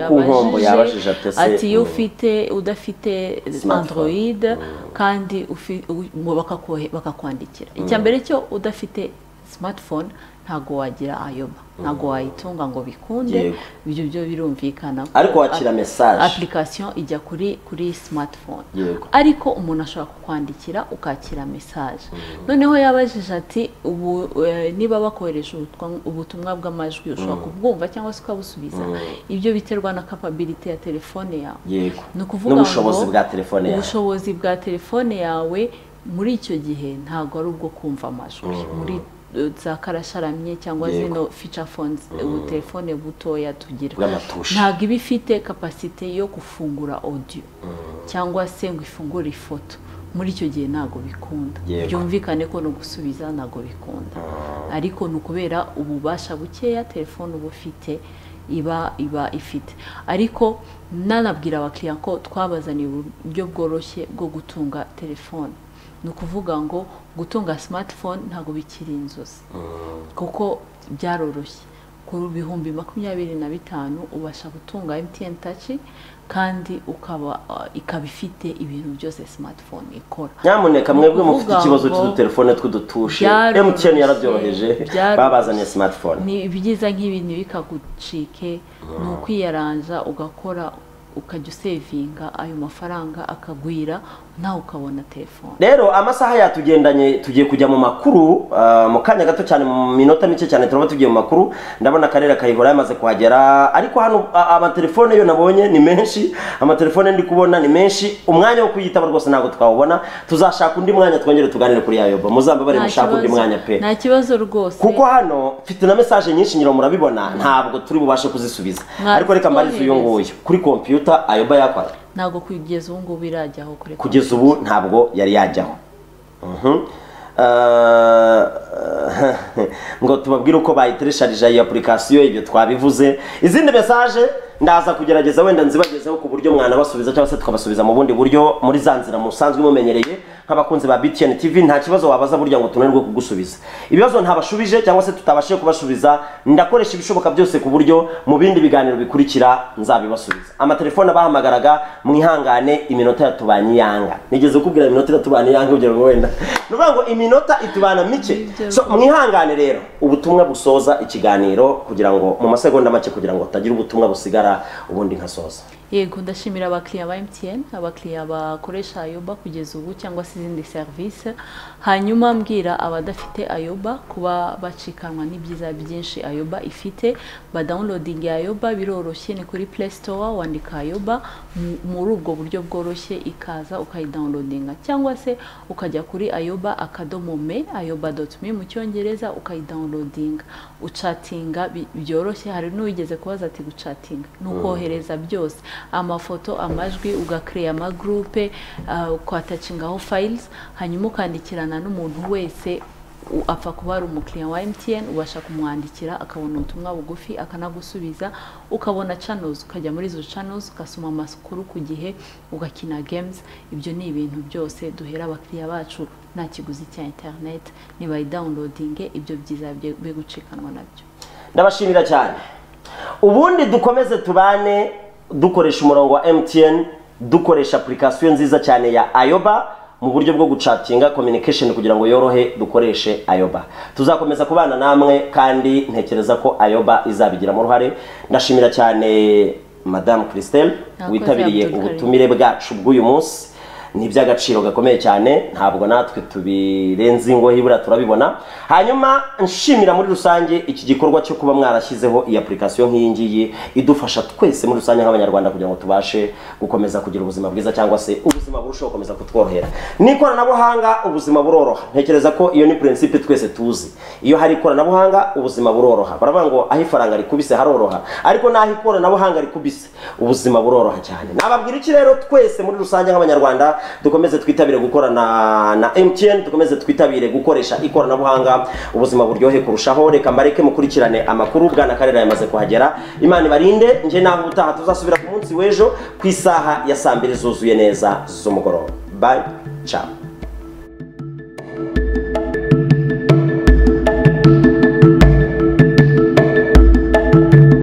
yabajije ati iyo mm. ufite udafite android kandi mu- bakakohe- bakakwandikira. Icya mbere cyo udafite smartphone ntago wagira ayoba ntago wayitunga ngo bikunde. Ibyo byo birumvikana. Ko Ariko wakira ap- message. application ijya kuri kuri smartphone. Yego. ariko umuntu ashobora kukwandikira ukakira message. Noneho yabajije ati ubu eh, niba ubutwa- ubutumwa bw'amajwi ushobora Mm. kubwumva cyangwa se ukabusubiza? Mm. ibyo biterwa na capability ya telefone yawe. Ni ukuvuga ngo bwa telefone yawe. ubushobozi bwa telefone yawe muri icyo gihe ntabwo ari ubwo kumva amajwi. Mm. muri za karasharamye cyangwa zino feature phones Mm. ubu telefone butoya tugira. Ntabwo iba ifite kapasite yo gufungura audio cyangwa se ngo ifungure ifoto. Muri icyo gihe ntabwo bikunda. Byumvikane ko no gusubiza ntabwo bikunda. Ariko ni ukubera ububasha bukeya telefone uba ufite iba iba ifite. Ariko nanabwira abakiriya ko twabazaniye uburyo bworoshye bwo gutunga telefone. Ni ukuvuga ngo gutunga smartphone ntabwo bikiri inzozi. Kuko byaroroshye. Ku bihumbi makumyabiri na bitanu ubasha gutunga MTN Touch kandi ukaba uh, ikaba ifite ibintu byose smartphone ikora. Nyamuneka mwebwe mufite ikibazo cy'udutelefone tw'udutushe. MTN yarabyoroheje. Babazaniye smartphone. Ni byiza nk'ibi ntibikagucike. Ni ukwiyaranja ugakora ukajya usevinga ayo mafaranga akagwira nawe ukabona telefone. Rero amasaha yatugendanye tugiye kujya mu makuru ah, mu kanya gato cyane mu minota mike cyane turaba tugiye mu makuru ndabona akarere kayihura yamaze kuhagera ariko hano a- amatelefone yo nabonye ni menshi amatelefone ndi kubona ni menshi umwanya wo kuyitaba rwose ntabwo twawubona tuzashaka undi mwanya twongere tuganire kuri yayoba muzambabare mushaka undi mwanya pe. nta kibazo rwose. Kuko hano mfite na mesaje nyinshi nyira murabibona ntabwo turi bubashe kuzisubiza. Ariko reka mbarize uyu nguyu kuri kompiyuta ayoba yakora. Ntabwo kugeza ubu ngubu irajyaho kuri kugeza ubu ntabwo yari yajyaho. Mhm. Ah, ngo tubabwire uko bayiteresharije iyi apurikasiyo ibyo twabivuze. Izindi mesaje ndaza kugerageza wenda nzibagezeho ku buryo mwanabasubiza cyangwa se tukabasubiza mu bundi buryo muri za nzira musanzwe mumenyereye nk'abakunzi ba BTN TV nta kibazo wabaza burya ngo tunanirwe kugusubiza. Ibibazo ntabashubije cyangwa se tutabashije kubasubiza ndakoresha ibishoboka byose ku buryo mu bindi biganiro bikurikira nzabibasubiza. Amatelefone abahamagaraga mwihangane iminota yatubanye iyanga. Nigeze kukubwira iminota iratubana iyanga kugira ngo wenda. Ni ukuvuga ngo iminota itubana mike. So mwihangane rero. Ubutumwa busoza ikiganiro kugira ngo mu masegonda make kugira ngo hatagira ubutumwa busigara ubundi nkasoza. Yego ndashimira abakiriya ba MTN abakiriya bakoresha ayoba kugeza ubu cyangwa se izindi serivisi hanyuma mbwira abadafite ayoba kuba bacikanwa n'ibyiza byinshi ayoba ifite. Badawunilodingi ayoba biroroshye ni kuri play store wandika ayoba mu- muri ubwo buryo bworoshye ikaza ukayidawunilodinga cyangwa se ukajya kuri ayoba akadomo me ayoba doti me mu cyongereza ukayidawunilodinga ucatinga byoroshye hari n'uwigeze kubaza ati gucatinga ni ukohereza byose. Amafoto amajwi ugakereya amagurupe uh, ukatacingaho files hanyuma ukandikirana n'umuntu wese apfa kuba ari umukiriya wa MTN ubasha kumwandikira akabona ubutumwa bugufi akanagusubiza ukabona channels ukajya muri izo channels ugasoma amakuru ku gihe ugakina games. Ibyo ni ibintu byose duhera abakiriya bacu nta kiguzi cya internet. Nibayidawunilodinge ibyo byiza be gucikanwa na byo. Ndabashimira cyane. Ubundi dukomeze tubane dukoresha umurongo wa MTN dukoresha apurikasiyo nziza cyane ya ayoba. Mu buryo bwo gucatinga communication kugira ngo yorohe dukoreshe ayoba. Tuzakomeza kubana namwe kandi ntekereza ko ayoba izabigiramo uruhare. Ndashimira cyane madamu christelle witabiriye ubutumire bwacu bw'uyu munsi. Ni iby'agaciro gakomeye cyane ntabwo natwe tubirenze ingo hibura turabibona. Hanyuma nshimira muri rusange iki gikorwa cyo kuba mwarashyizeho iyi application nk'iyi ngiyi idufasha twese muri rusange nk'abanyarwanda kugira ngo tubashe gukomeza kugira ubuzima bwiza cyangwa se ubuzima burushaho gukomeza kutworohera. N'ikoranabuhanga ubuzima buroroha. Ntekereza ko iyo ni principe twese tuzi. Iyo hari ikoranabuhanga ubuzima buroroha. Baravuga ngo aho ifaranga rikubise haroroha. Ariko n'aho ikoranabuhanga rikubise ubuzima buroroha cyane. Nababwira iki rero twese muri rusange nk'abanyarwanda dukomeze twitabire gukorana na MTN dukomeze twitabire gukoresha ikoranabuhanga. Ubuzima buryohe kurushaho. Reka mbareke mukurikirane amakuru. Bwana karera yamaze kuhagera. Imana ibarinde nje naho ubutaha tuzasubira ku munsi w'ejo ku isaha ya saa mbiri zuzuye neza z'umugoroba. Bye ciao.